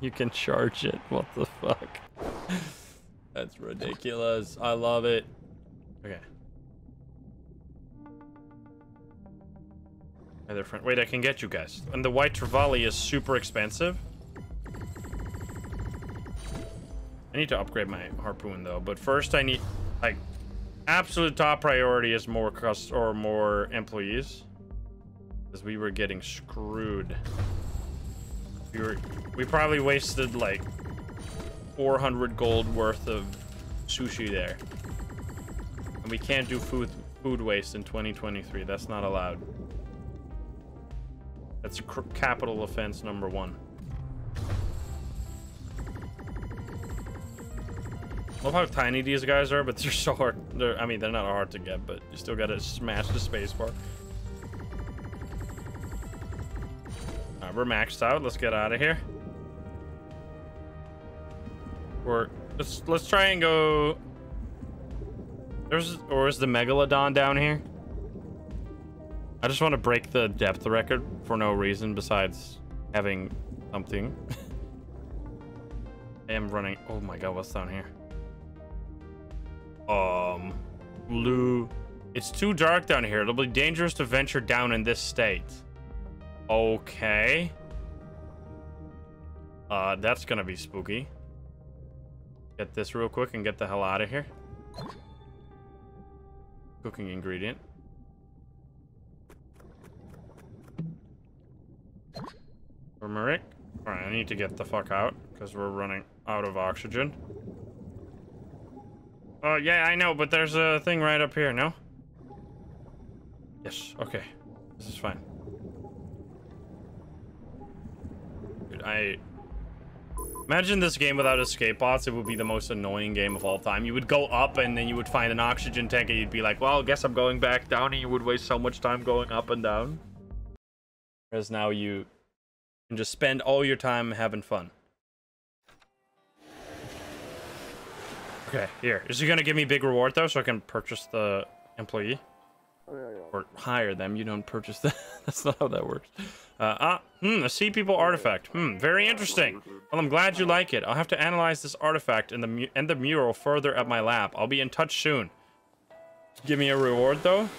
You can charge it. What the fuck? That's ridiculous. I love it. Okay. Other friend. Wait, I can get you guys. And the white trevally is super expensive. I need to upgrade my harpoon though, but first I need like absolute top priority is more cost or more employees. Because we were getting screwed. We were we probably wasted like 400 gold worth of sushi there. And we can't do food food waste in 2023. That's not allowed. That's capital offense number one. Love how tiny these guys are, but they're so hard. They're, I mean, they're not hard to get, but you still gotta smash the spacebar. Right, we're maxed out. Let's get out of here. Or let's let's try and go. There's or is the megalodon down here? I just want to break the depth record for no reason besides having something. I am running. Oh my god, what's down here? Um, blue. It's too dark down here. It'll be dangerous to venture down in this state. Okay. Uh, that's gonna be spooky. Get this real quick and get the hell out of here. Cooking ingredient. Turmeric. Alright, I need to get the fuck out because we're running out of oxygen. Oh, uh, yeah, I know, but there's a thing right up here, no? Yes, okay. This is fine. Dude, I... Imagine this game without escape pods. It would be the most annoying game of all time. You would go up and then you would find an oxygen tank and you'd be like, well, I guess I'm going back down and you would waste so much time going up and down. Whereas now you can just spend all your time having fun. Okay, here. Is he gonna give me big reward though so I can purchase the employee? Or hire them. You don't purchase them. That's not how that works. Uh, ah, hmm, a sea people artifact. Hmm, very interesting. Well, I'm glad you like it. I'll have to analyze this artifact and the and the mural further at my lab. I'll be in touch soon. Give me a reward though.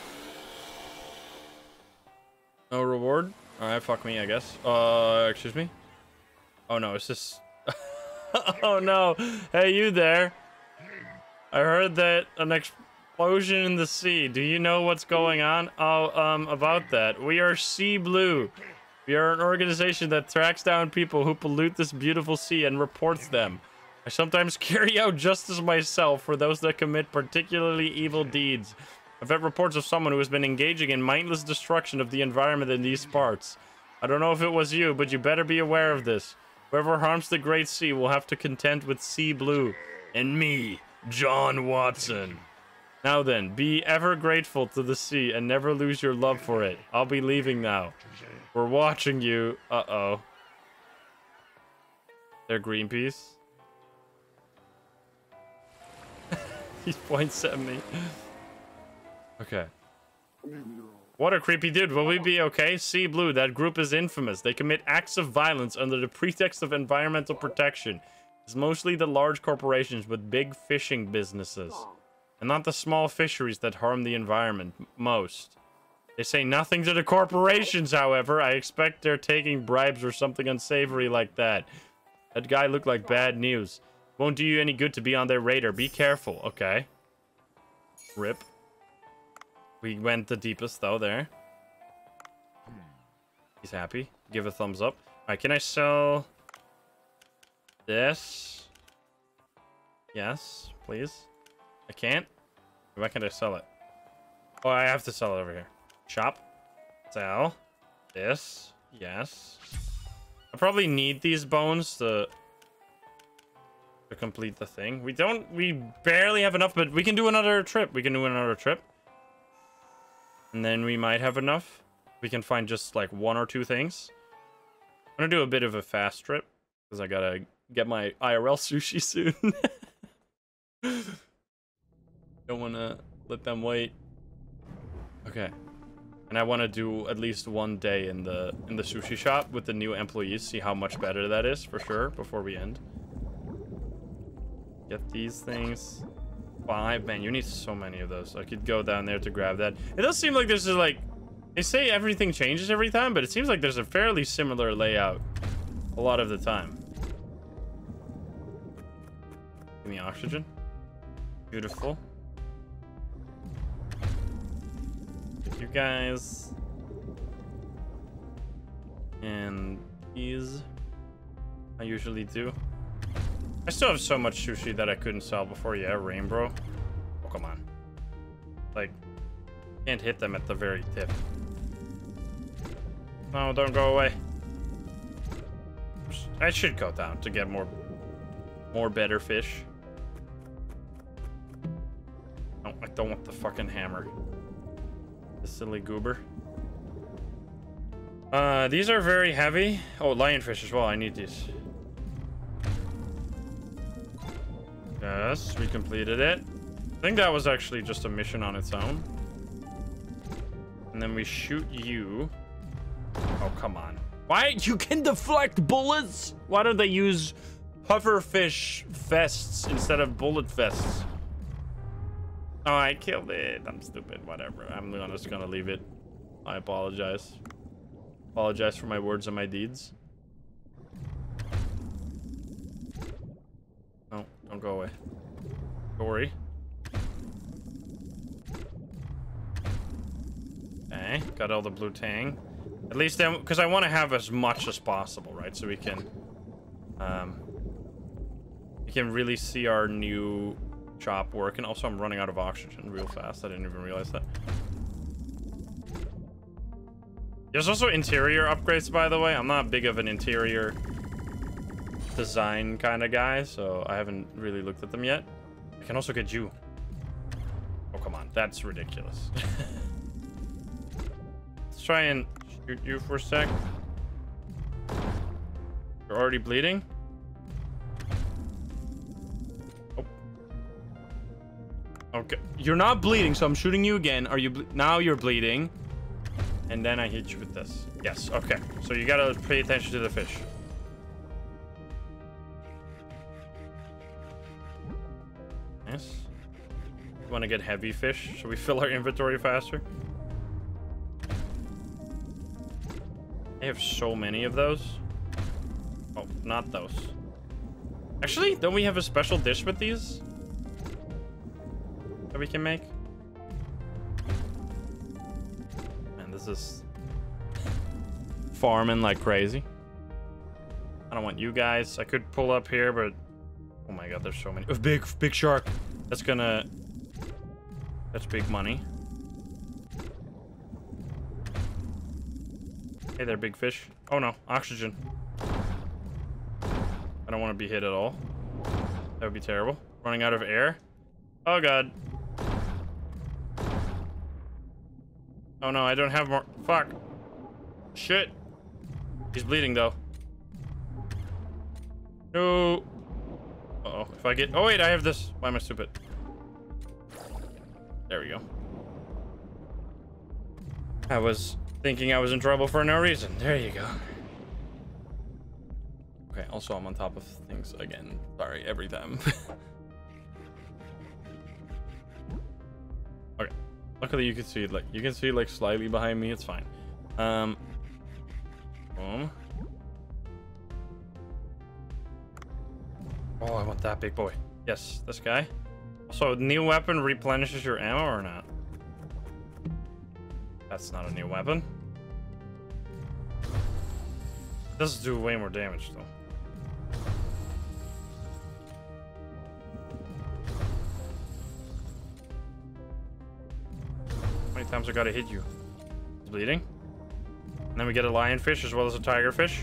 Reward. All right, fuck me, I guess. Uh, excuse me. Oh no, it's just. oh no! Hey, you there? I heard that an explosion in the sea. Do you know what's going on? Oh, um, about that. We are Sea Blue. We are an organization that tracks down people who pollute this beautiful sea and reports them. I sometimes carry out justice myself for those that commit particularly evil deeds. I've had reports of someone who has been engaging in mindless destruction of the environment in these parts. I don't know if it was you, but you better be aware of this. Whoever harms the Great Sea will have to contend with Sea Blue. And me. John Watson. Now then, be ever grateful to the sea and never lose your love for it. I'll be leaving now. We're watching you. Uh-oh. They're Greenpeace. he points at me. Okay. What a creepy dude. Will we be okay? Sea Blue, that group is infamous. They commit acts of violence under the pretext of environmental protection. It's mostly the large corporations with big fishing businesses, and not the small fisheries that harm the environment most. They say nothing to the corporations, however. I expect they're taking bribes or something unsavory like that. That guy looked like bad news. Won't do you any good to be on their radar. Be careful. Okay. Rip. We went the deepest, though, there. He's happy. Give a thumbs up. Alright, can I sell this? Yes, please. I can't? Why can't I sell it? Oh, I have to sell it over here. Shop. Sell. This. Yes. I probably need these bones to to complete the thing. We don't we barely have enough, but we can do another trip. We can do another trip. And then we might have enough. We can find just like one or two things. I'm gonna do a bit of a fast trip because I gotta get my IRL sushi soon. Don't want to let them wait. Okay. And I want to do at least one day in the in the sushi shop with the new employees, see how much better that is for sure before we end. Get these things. Five, man, you need so many of those. I could go down there to grab that. It does seem like there's a, like, they say everything changes every time, but it seems like there's a fairly similar layout a lot of the time. Give me oxygen. Beautiful. You guys. And these. I usually do. I still have so much sushi that I couldn't sell before. Yeah, Rainbow. Oh, come on. Like, can't hit them at the very tip. No, don't go away. I should go down to get more, more better fish. No, I don't want the fucking hammer. The silly goober. Uh, these are very heavy. Oh, lionfish as well. I need these. Yes, we completed it. I think that was actually just a mission on its own. And then we shoot you. Oh, come on. Why? You can deflect bullets? Why don't they use pufferfish vests instead of bullet vests? Oh, I killed it. I'm stupid. Whatever. I'm just gonna leave it. I apologize. Apologize for my words and my deeds. No, don't go away. Worry. Okay, got all the blue tang. At least then, because I want to have as much as possible, right? So we can, um, we can really see our new chop working. Also, I'm running out of oxygen real fast. I didn't even realize that. There's also interior upgrades, by the way. I'm not big of an interior design kind of guy, so I haven't really looked at them yet. I can also get you. Oh, come on. That's ridiculous. Let's try and shoot you for a sec. You're already bleeding? Oh. Okay. You're not bleeding, so I'm shooting you again. Are you... Now you're bleeding. And then I hit you with this. Yes, okay. So you gotta pay attention to the fish. Yes. You wanna get heavy fish? Should we fill our inventory faster? I have so many of those. Oh, not those. Actually, don't we have a special dish with these? That we can make? Man, this is farming like crazy. I don't want you guys. I could pull up here, but oh my god, there's so many. Oh, big, big shark. That's gonna. That's big money. Hey there, big fish. Oh no, oxygen. I don't want to be hit at all. That would be terrible. Running out of air. Oh god. Oh no, I don't have more. Fuck. Shit. He's bleeding though. No. Uh oh, if I get. Oh wait, I have this. Why am I stupid? There we go. I was thinking I was in trouble for no reason. There you go. Okay, also I'm on top of things again. Sorry, every time. Okay. Luckily, you can see like you can see like slightly behind me. It's fine. Um. Boom. Oh, I want that big boy. Yes, this guy. So, new weapon replenishes your ammo or not? That's not a new weapon. Does do way more damage though. How many times I gotta hit you? He's bleeding. And then we get a lionfish as well as a tigerfish.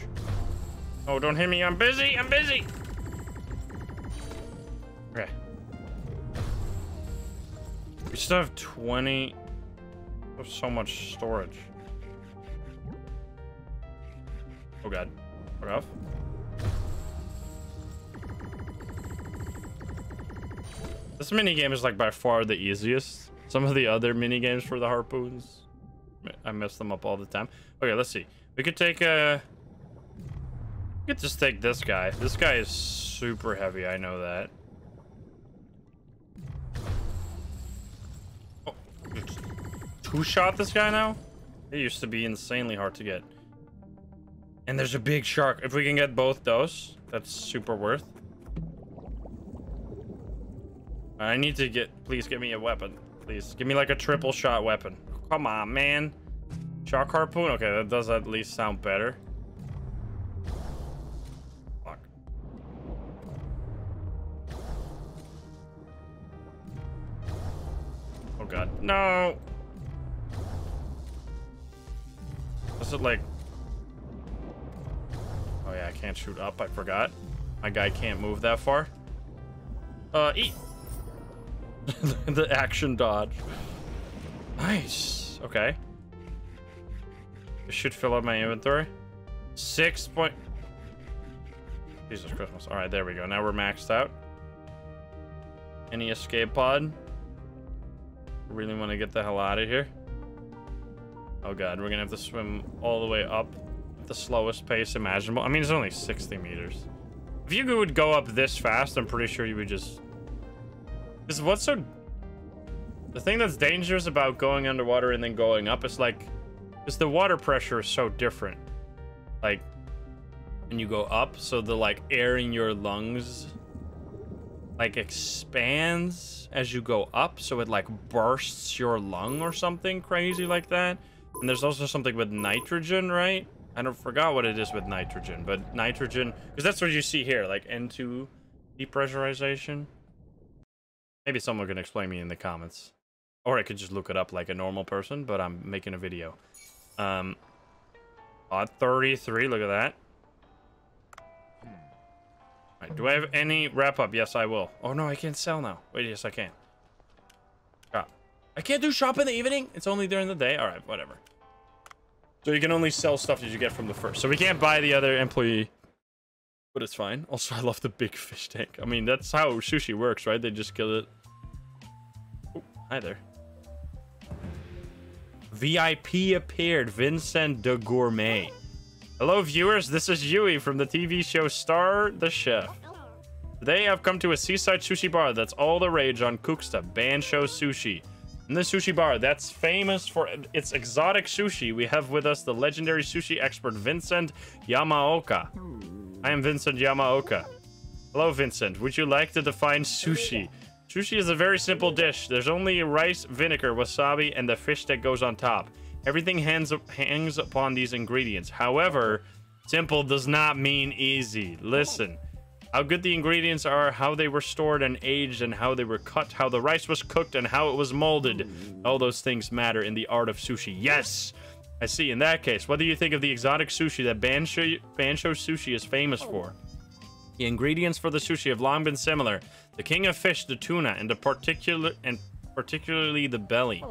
Oh, don't hit me. I'm busy. I'm busy. We still have 20. There's so much storage. Oh god. Fuck off. This mini game is like by far the easiest. Some of the other mini games for the harpoons, I mess them up all the time. Okay, let's see. We could take a. We could just take this guy. This guy is super heavy. I know that. Two shot this guy now. It used to be insanely hard to get. And there's a big shark. If we can get both those, that's super worth. I need to get. Please give me a weapon. Please, give me like a triple shot weapon. Come on, man. Shark harpoon? Okay, that does at least sound better. Fuck. Oh god. No! Is it like... Oh yeah, I can't shoot up. I forgot. My guy can't move that far. Uh, eat! the action dodge. Nice. Okay. This should fill up my inventory. Six point... Jesus Christmas. All right, there we go. Now we're maxed out. Any escape pod? Really want to get the hell out of here. Oh god, we're gonna have to swim all the way up the slowest pace imaginable. I mean, it's only 60 meters. If you would go up this fast, I'm pretty sure you would just... Because what's so... The thing that's dangerous about going underwater and then going up is like... Because the water pressure is so different. Like, when you go up, so the like air in your lungs like expands as you go up so it like bursts your lung or something crazy like that and there's also something with nitrogen right i don't forgot what it is with nitrogen but nitrogen because that's what you see here like n2 depressurization maybe someone can explain me in the comments or i could just look it up like a normal person but i'm making a video um odd 33 look at that Right, do I have any wrap up? Yes, I will. Oh no, I can't sell now. Wait, yes, I can. I can't do shop in the evening. It's only during the day. All right, whatever. So you can only sell stuff that you get from the first. So we can't buy the other employee. But it's fine. Also, I love the big fish tank. I mean, that's how sushi works, right? They just kill it. Oh, hi there. VIP appeared. Vincent de Gourmet. Hello viewers, this is Yui from the TV show Star the Chef. Today I've come to a seaside sushi bar that's all the rage on Kuksta, Bancho Sushi. This sushi bar that's famous for its exotic sushi, we have with us the legendary sushi expert Vincent Yamaoka. I am Vincent Yamaoka. Hello Vincent, would you like to define sushi? Sushi is a very simple dish. There's only rice, vinegar, wasabi, and the fish that goes on top. Everything hangs, hangs upon these ingredients. However, simple does not mean easy. Listen, how good the ingredients are, how they were stored and aged, and how they were cut, how the rice was cooked, and how it was molded. All those things matter in the art of sushi. Yes! I see. In that case, what do you think of the exotic sushi that Bancho, Bancho Sushi is famous for? The ingredients for the sushi have long been similar. The king of fish, the tuna, and the particular and particularly the belly.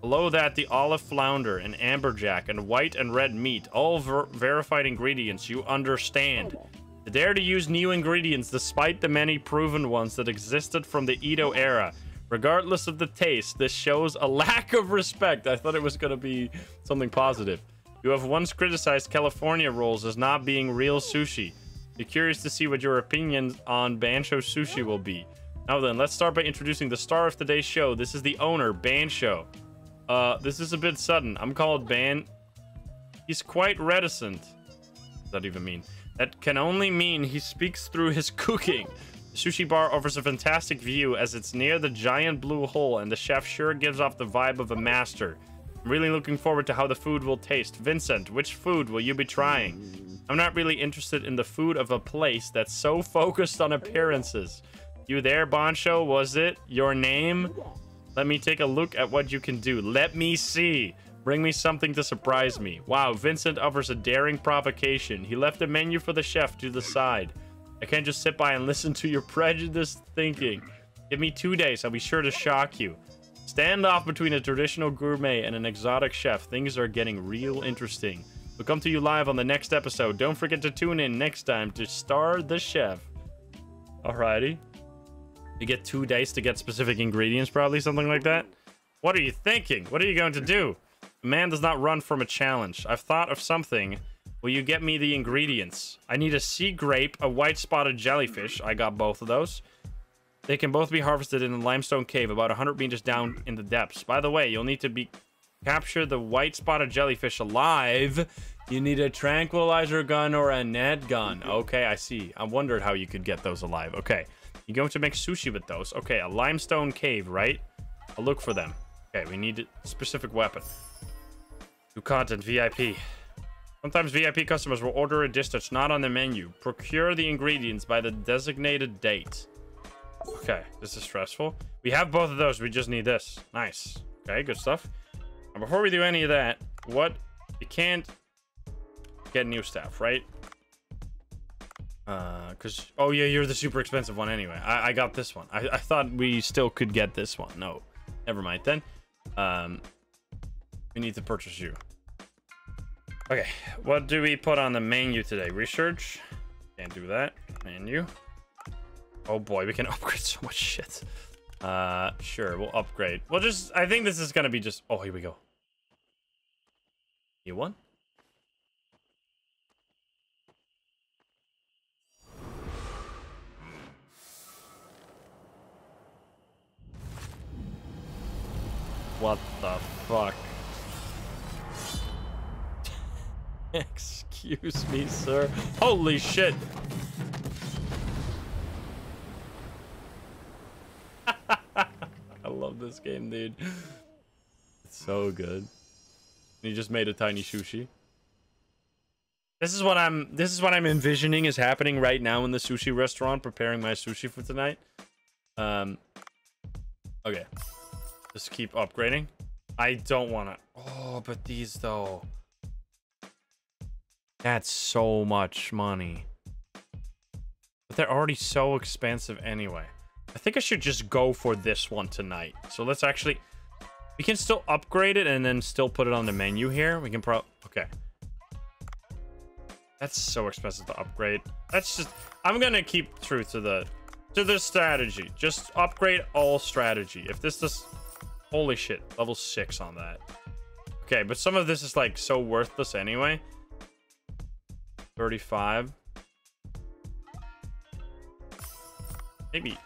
Below that, the olive flounder and amberjack and white and red meat, all ver verified ingredients you understand. To dare to use new ingredients despite the many proven ones that existed from the Edo era. Regardless of the taste, this shows a lack of respect. I thought it was going to be something positive. You have once criticized California rolls as not being real sushi. Be curious to see what your opinion on Bancho Sushi will be. Now then, let's start by introducing the star of today's show. This is the owner, Bancho. Uh, this is a bit sudden. I'm called Ban. He's quite reticent. What does that even mean? That can only mean he speaks through his cooking. The sushi bar offers a fantastic view as it's near the giant blue hole and the chef sure gives off the vibe of a master. I'm really looking forward to how the food will taste. Vincent, which food will you be trying? I'm not really interested in the food of a place that's so focused on appearances. You there, Bancho? Was it your name? Let me take a look at what you can do. Let me see. Bring me something to surprise me. Wow, Vincent offers a daring provocation. He left a menu for the chef to decide. I can't just sit by and listen to your prejudiced thinking. Give me two days. I'll be sure to shock you. Stand off between a traditional gourmet and an exotic chef. Things are getting real interesting. We'll come to you live on the next episode. Don't forget to tune in next time to Star the Chef. Alrighty. You get two days to get specific ingredients, probably something like that. What are you thinking? What are you going to do? Man does not run from a challenge. I've thought of something. Will you get me the ingredients? I need a sea grape, a white spotted jellyfish. I got both of those. They can both be harvested in a limestone cave about 100 meters down in the depths. By the way, you'll need to be capture the white spotted jellyfish alive. You need a tranquilizer gun or a net gun. Okay, I see. I wondered how you could get those alive. Okay. You're going to make sushi with those. Okay, a limestone cave, right? I'll look for them. Okay, we need a specific weapon. New content, VIP. Sometimes VIP customers will order a dish that's not on the menu. Procure the ingredients by the designated date. Okay, this is stressful. We have both of those. We just need this. Nice. Okay, good stuff. Before we do any of that, what... You can't get new stuff, right? Uh, cause oh yeah, you're the super expensive one anyway. I, I got this one. I, I thought we still could get this one. No, never mind then. Um, we need to purchase you. Okay, what do we put on the menu today? Research? Can't do that. Menu. Oh boy, we can upgrade so much shit. Uh, sure, we'll upgrade. We'll just, I think this is gonna be just, oh, here we go. You won? What the fuck? Excuse me, sir. Holy shit. I love this game, dude. It's so good. He just made a tiny sushi. This is what I'm this is what I'm envisioning is happening right now in the sushi restaurant preparing my sushi for tonight. Um Okay. Just keep upgrading. I don't want to Oh, but these though. That's so much money. But they're already so expensive anyway. I think I should just go for this one tonight. So let's actually... We can still upgrade it and then still put it on the menu here. We can pro... Okay. That's so expensive to upgrade. That's just... I'm gonna keep true to the... To the strategy. Just upgrade all strategy. If this is... Holy shit. Level 6 on that. Okay, but some of this is like so worthless anyway. 35. Maybe,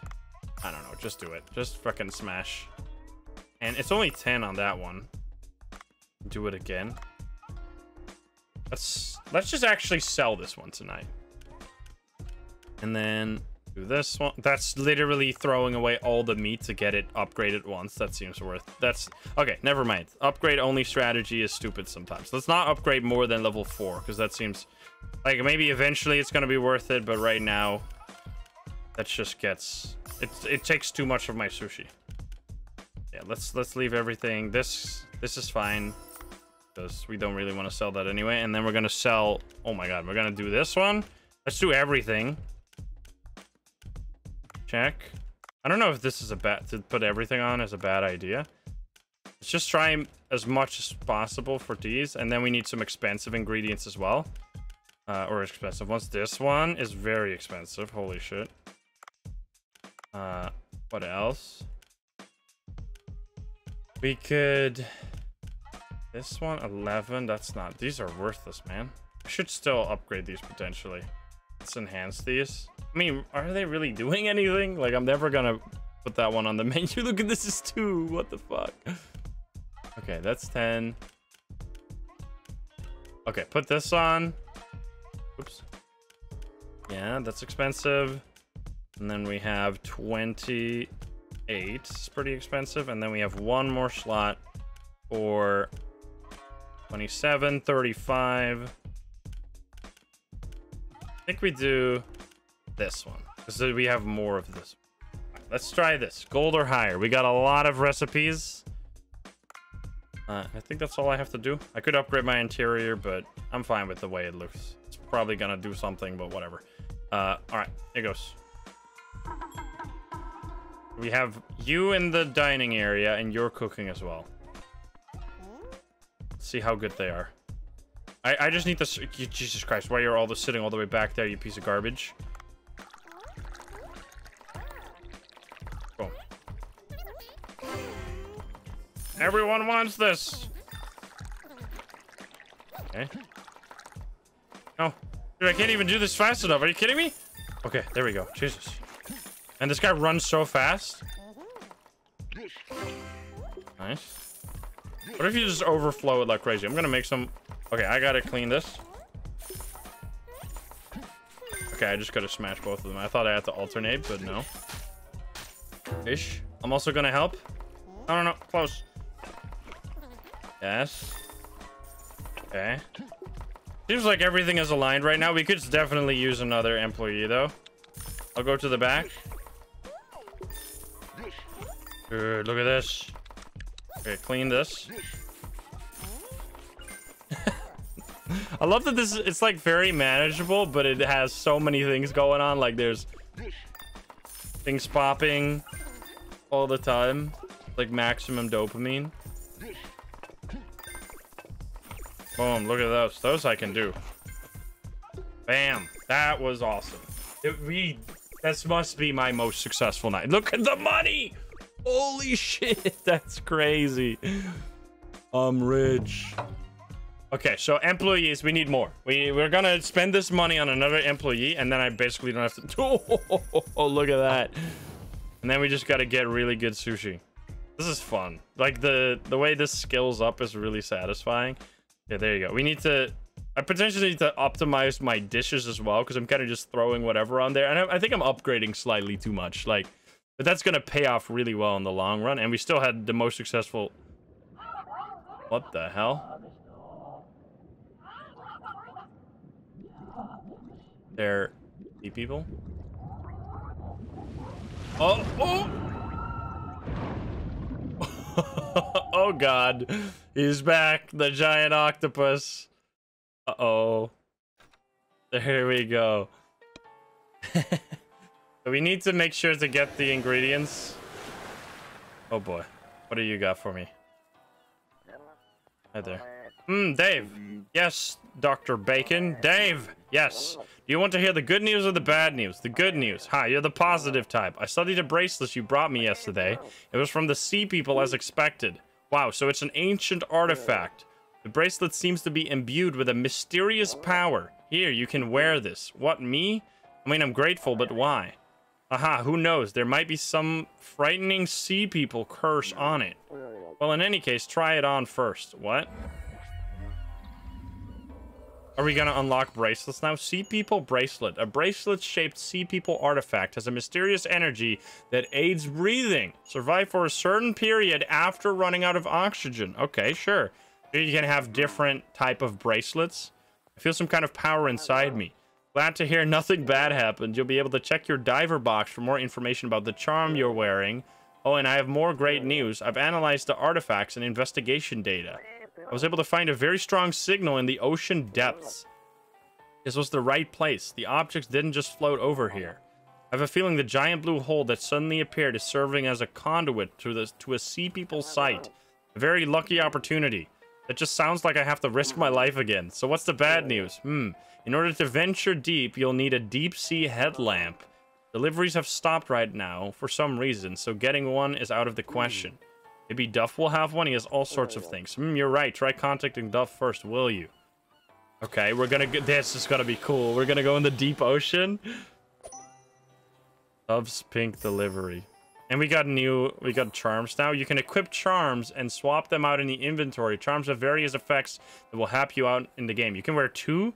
I don't know, just do it. Just fucking smash. And it's only 10 on that one. Do it again. Let's, let's just actually sell this one tonight. And then do this one. That's literally throwing away all the meat to get it upgraded once. That seems worth. That's okay. Never mind. Upgrade only strategy is stupid sometimes. Let's not upgrade more than level four because that seems like maybe eventually it's gonna be worth it, but right now that just gets it. It takes too much of my sushi. Yeah, let's let's leave everything. This this is fine because we don't really want to sell that anyway. And then we're gonna sell. Oh my god, we're gonna do this one. Let's do everything. Check. I don't know if this is a bad to put everything on is a bad idea. Let's just try as much as possible for these, and then we need some expensive ingredients as well. Uh, or expensive ones. This one is very expensive. Holy shit. Uh, what else? We could... This one, 11. That's not... These are worthless, man. I should still upgrade these potentially. Let's enhance these. I mean, are they really doing anything? Like, I'm never gonna put that one on the menu. Look at this is 2. What the fuck? Okay, that's 10. Okay, put this on. Oops. Yeah, that's expensive. And then we have 28. It's pretty expensive. And then we have one more slot for 27, 35. I think we do this one. Because we have more of this. let's try this. Gold or higher. We got a lot of recipes. Uh, I think that's all I have to do. I could upgrade my interior, but I'm fine with the way it looks. Probably gonna do something, but whatever. Uh, all right, it goes. We have you in the dining area, and you're cooking as well. Let's see how good they are. I, I just need this. Jesus Christ, why you're all the sitting all the way back there, you piece of garbage? Boom. Everyone wants this. Okay. No. Dude, I can't even do this fast enough. Are you kidding me? Okay, there we go. Jesus. And this guy runs so fast. Nice. What if you just overflow it like crazy? I'm gonna make some... Okay, I gotta clean this. Okay, I just gotta smash both of them. I thought I had to alternate, but no. Ish. I'm also gonna help. No, no, no. Close. Yes. Okay. Seems like everything is aligned right now. We could definitely use another employee, though. I'll go to the back. Good, look at this. Okay, clean this. I love that this it's like very manageable, but it has so many things going on. Like there's things popping all the time. Like maximum dopamine. Boom, look at those. Those I can do. Bam. That was awesome. It, we, this must be my most successful night. Look at the money! Holy shit, that's crazy. I'm rich. Okay, so employees, we need more. We, we're gonna spend this money on another employee, and then I basically don't have to... Oh, look at that. And then we just gotta get really good sushi. This is fun. Like the the way this scales up is really satisfying. Yeah, there you go. We need to I potentially need to optimize my dishes as well because I'm kind of just throwing whatever on there. And I, I, think I'm upgrading slightly too much. Like, but that's going to pay off really well in the long run. And we still had the most successful... What the hell? There people? Oh! Oh! oh god. He's back. The giant octopus. Uh-oh. There we go. we need to make sure to get the ingredients. Oh boy. What do you got for me? Hi there. Hmm, Dave. Yes, Dr. Bacon. Dave! Yes. Do you want to hear the good news or the bad news? The good news. Hi, you're the positive type. I studied a bracelet you brought me yesterday. It was from the sea people as expected. Wow, so it's an ancient artifact. The bracelet seems to be imbued with a mysterious power. Here, you can wear this. What, me? I mean, I'm grateful, but why? Aha, who knows? There might be some frightening sea people curse on it. Well, in any case, try it on first. What? Are we gonna unlock bracelets now? Sea People Bracelet. A bracelet-shaped Sea People artifact has a mysterious energy that aids breathing. Survive for a certain period after running out of oxygen. Okay, sure. You can have different type of bracelets. I feel some kind of power inside me. Glad to hear nothing bad happened. You'll be able to check your diver box for more information about the charm you're wearing. Oh, and I have more great news. I've analyzed the artifacts and investigation data. I was able to find a very strong signal in the ocean depths. This was the right place. The objects didn't just float over here. I have a feeling the giant blue hole that suddenly appeared is serving as a conduit to, the, to a sea people site. A very lucky opportunity. That just sounds like I have to risk my life again. So what's the bad news? Hmm. In order to venture deep, you'll need a deep sea headlamp. Deliveries have stopped right now for some reason, so getting one is out of the question. Maybe Duff will have one. He has all sorts of things. Hmm, you're right. Try contacting Duff first, will you? Okay, we're gonna get... This is gonna be cool. We're gonna go in the deep ocean. Duff's pink delivery. And we got new, we got charms now. You can equip charms and swap them out in the inventory. Charms have various effects that will help you out in the game. You can wear two.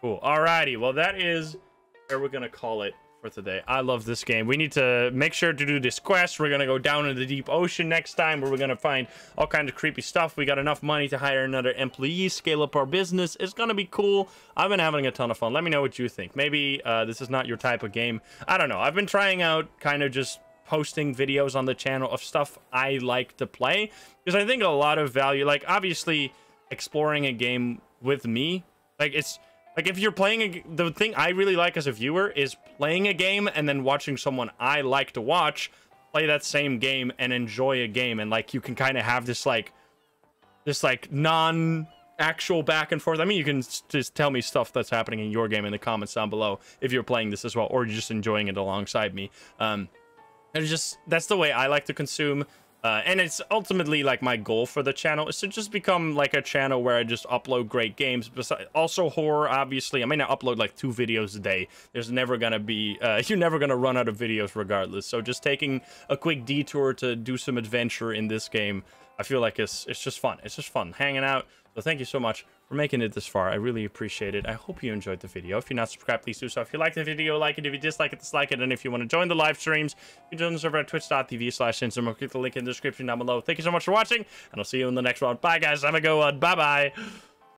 Cool. Alrighty. Well, that is where we're to call it for today. I love this game. We need to make sure to do this quest. We're going to go down in the deep ocean next time where we're going to find all kinds of creepy stuff. We got enough money to hire another employee, scale up our business. It's going to be cool. I've been having a ton of fun. Let me know what you think. Maybe uh, this is not your type of game. I don't know. I've been trying out kind of just posting videos on the channel of stuff I like to play because I think a lot of value like obviously exploring a game with me like it's like if you're playing a, the thing I really like as a viewer is playing a game and then watching someone I like to watch play that same game and enjoy a game and like you can kind of have this like this like non actual back and forth. I mean, you can just tell me stuff that's happening in your game in the comments down below if you're playing this as well, or you're just enjoying it alongside me. Um, it's just that's the way I like to consume. Uh, and it's ultimately like my goal for the channel is to just become like a channel where I just upload great games. Besides, also horror, obviously. I mean, I upload like two videos a day. There's never gonna be, uh, you're never gonna run out of videos regardless. So just taking a quick detour to do some adventure in this game, I feel like it's it's just fun. It's just fun hanging out. So thank you so much for making it this far. I really appreciate it. I hope you enjoyed the video. If you're not subscribed, please do so. If you like the video, like it. If you dislike it, dislike it. And if you want to join the live streams, you can join us over at twitch.tv slash Click the link in the description down below. Thank you so much for watching, and I'll see you in the next one. Bye, guys. Have a good one. Bye-bye.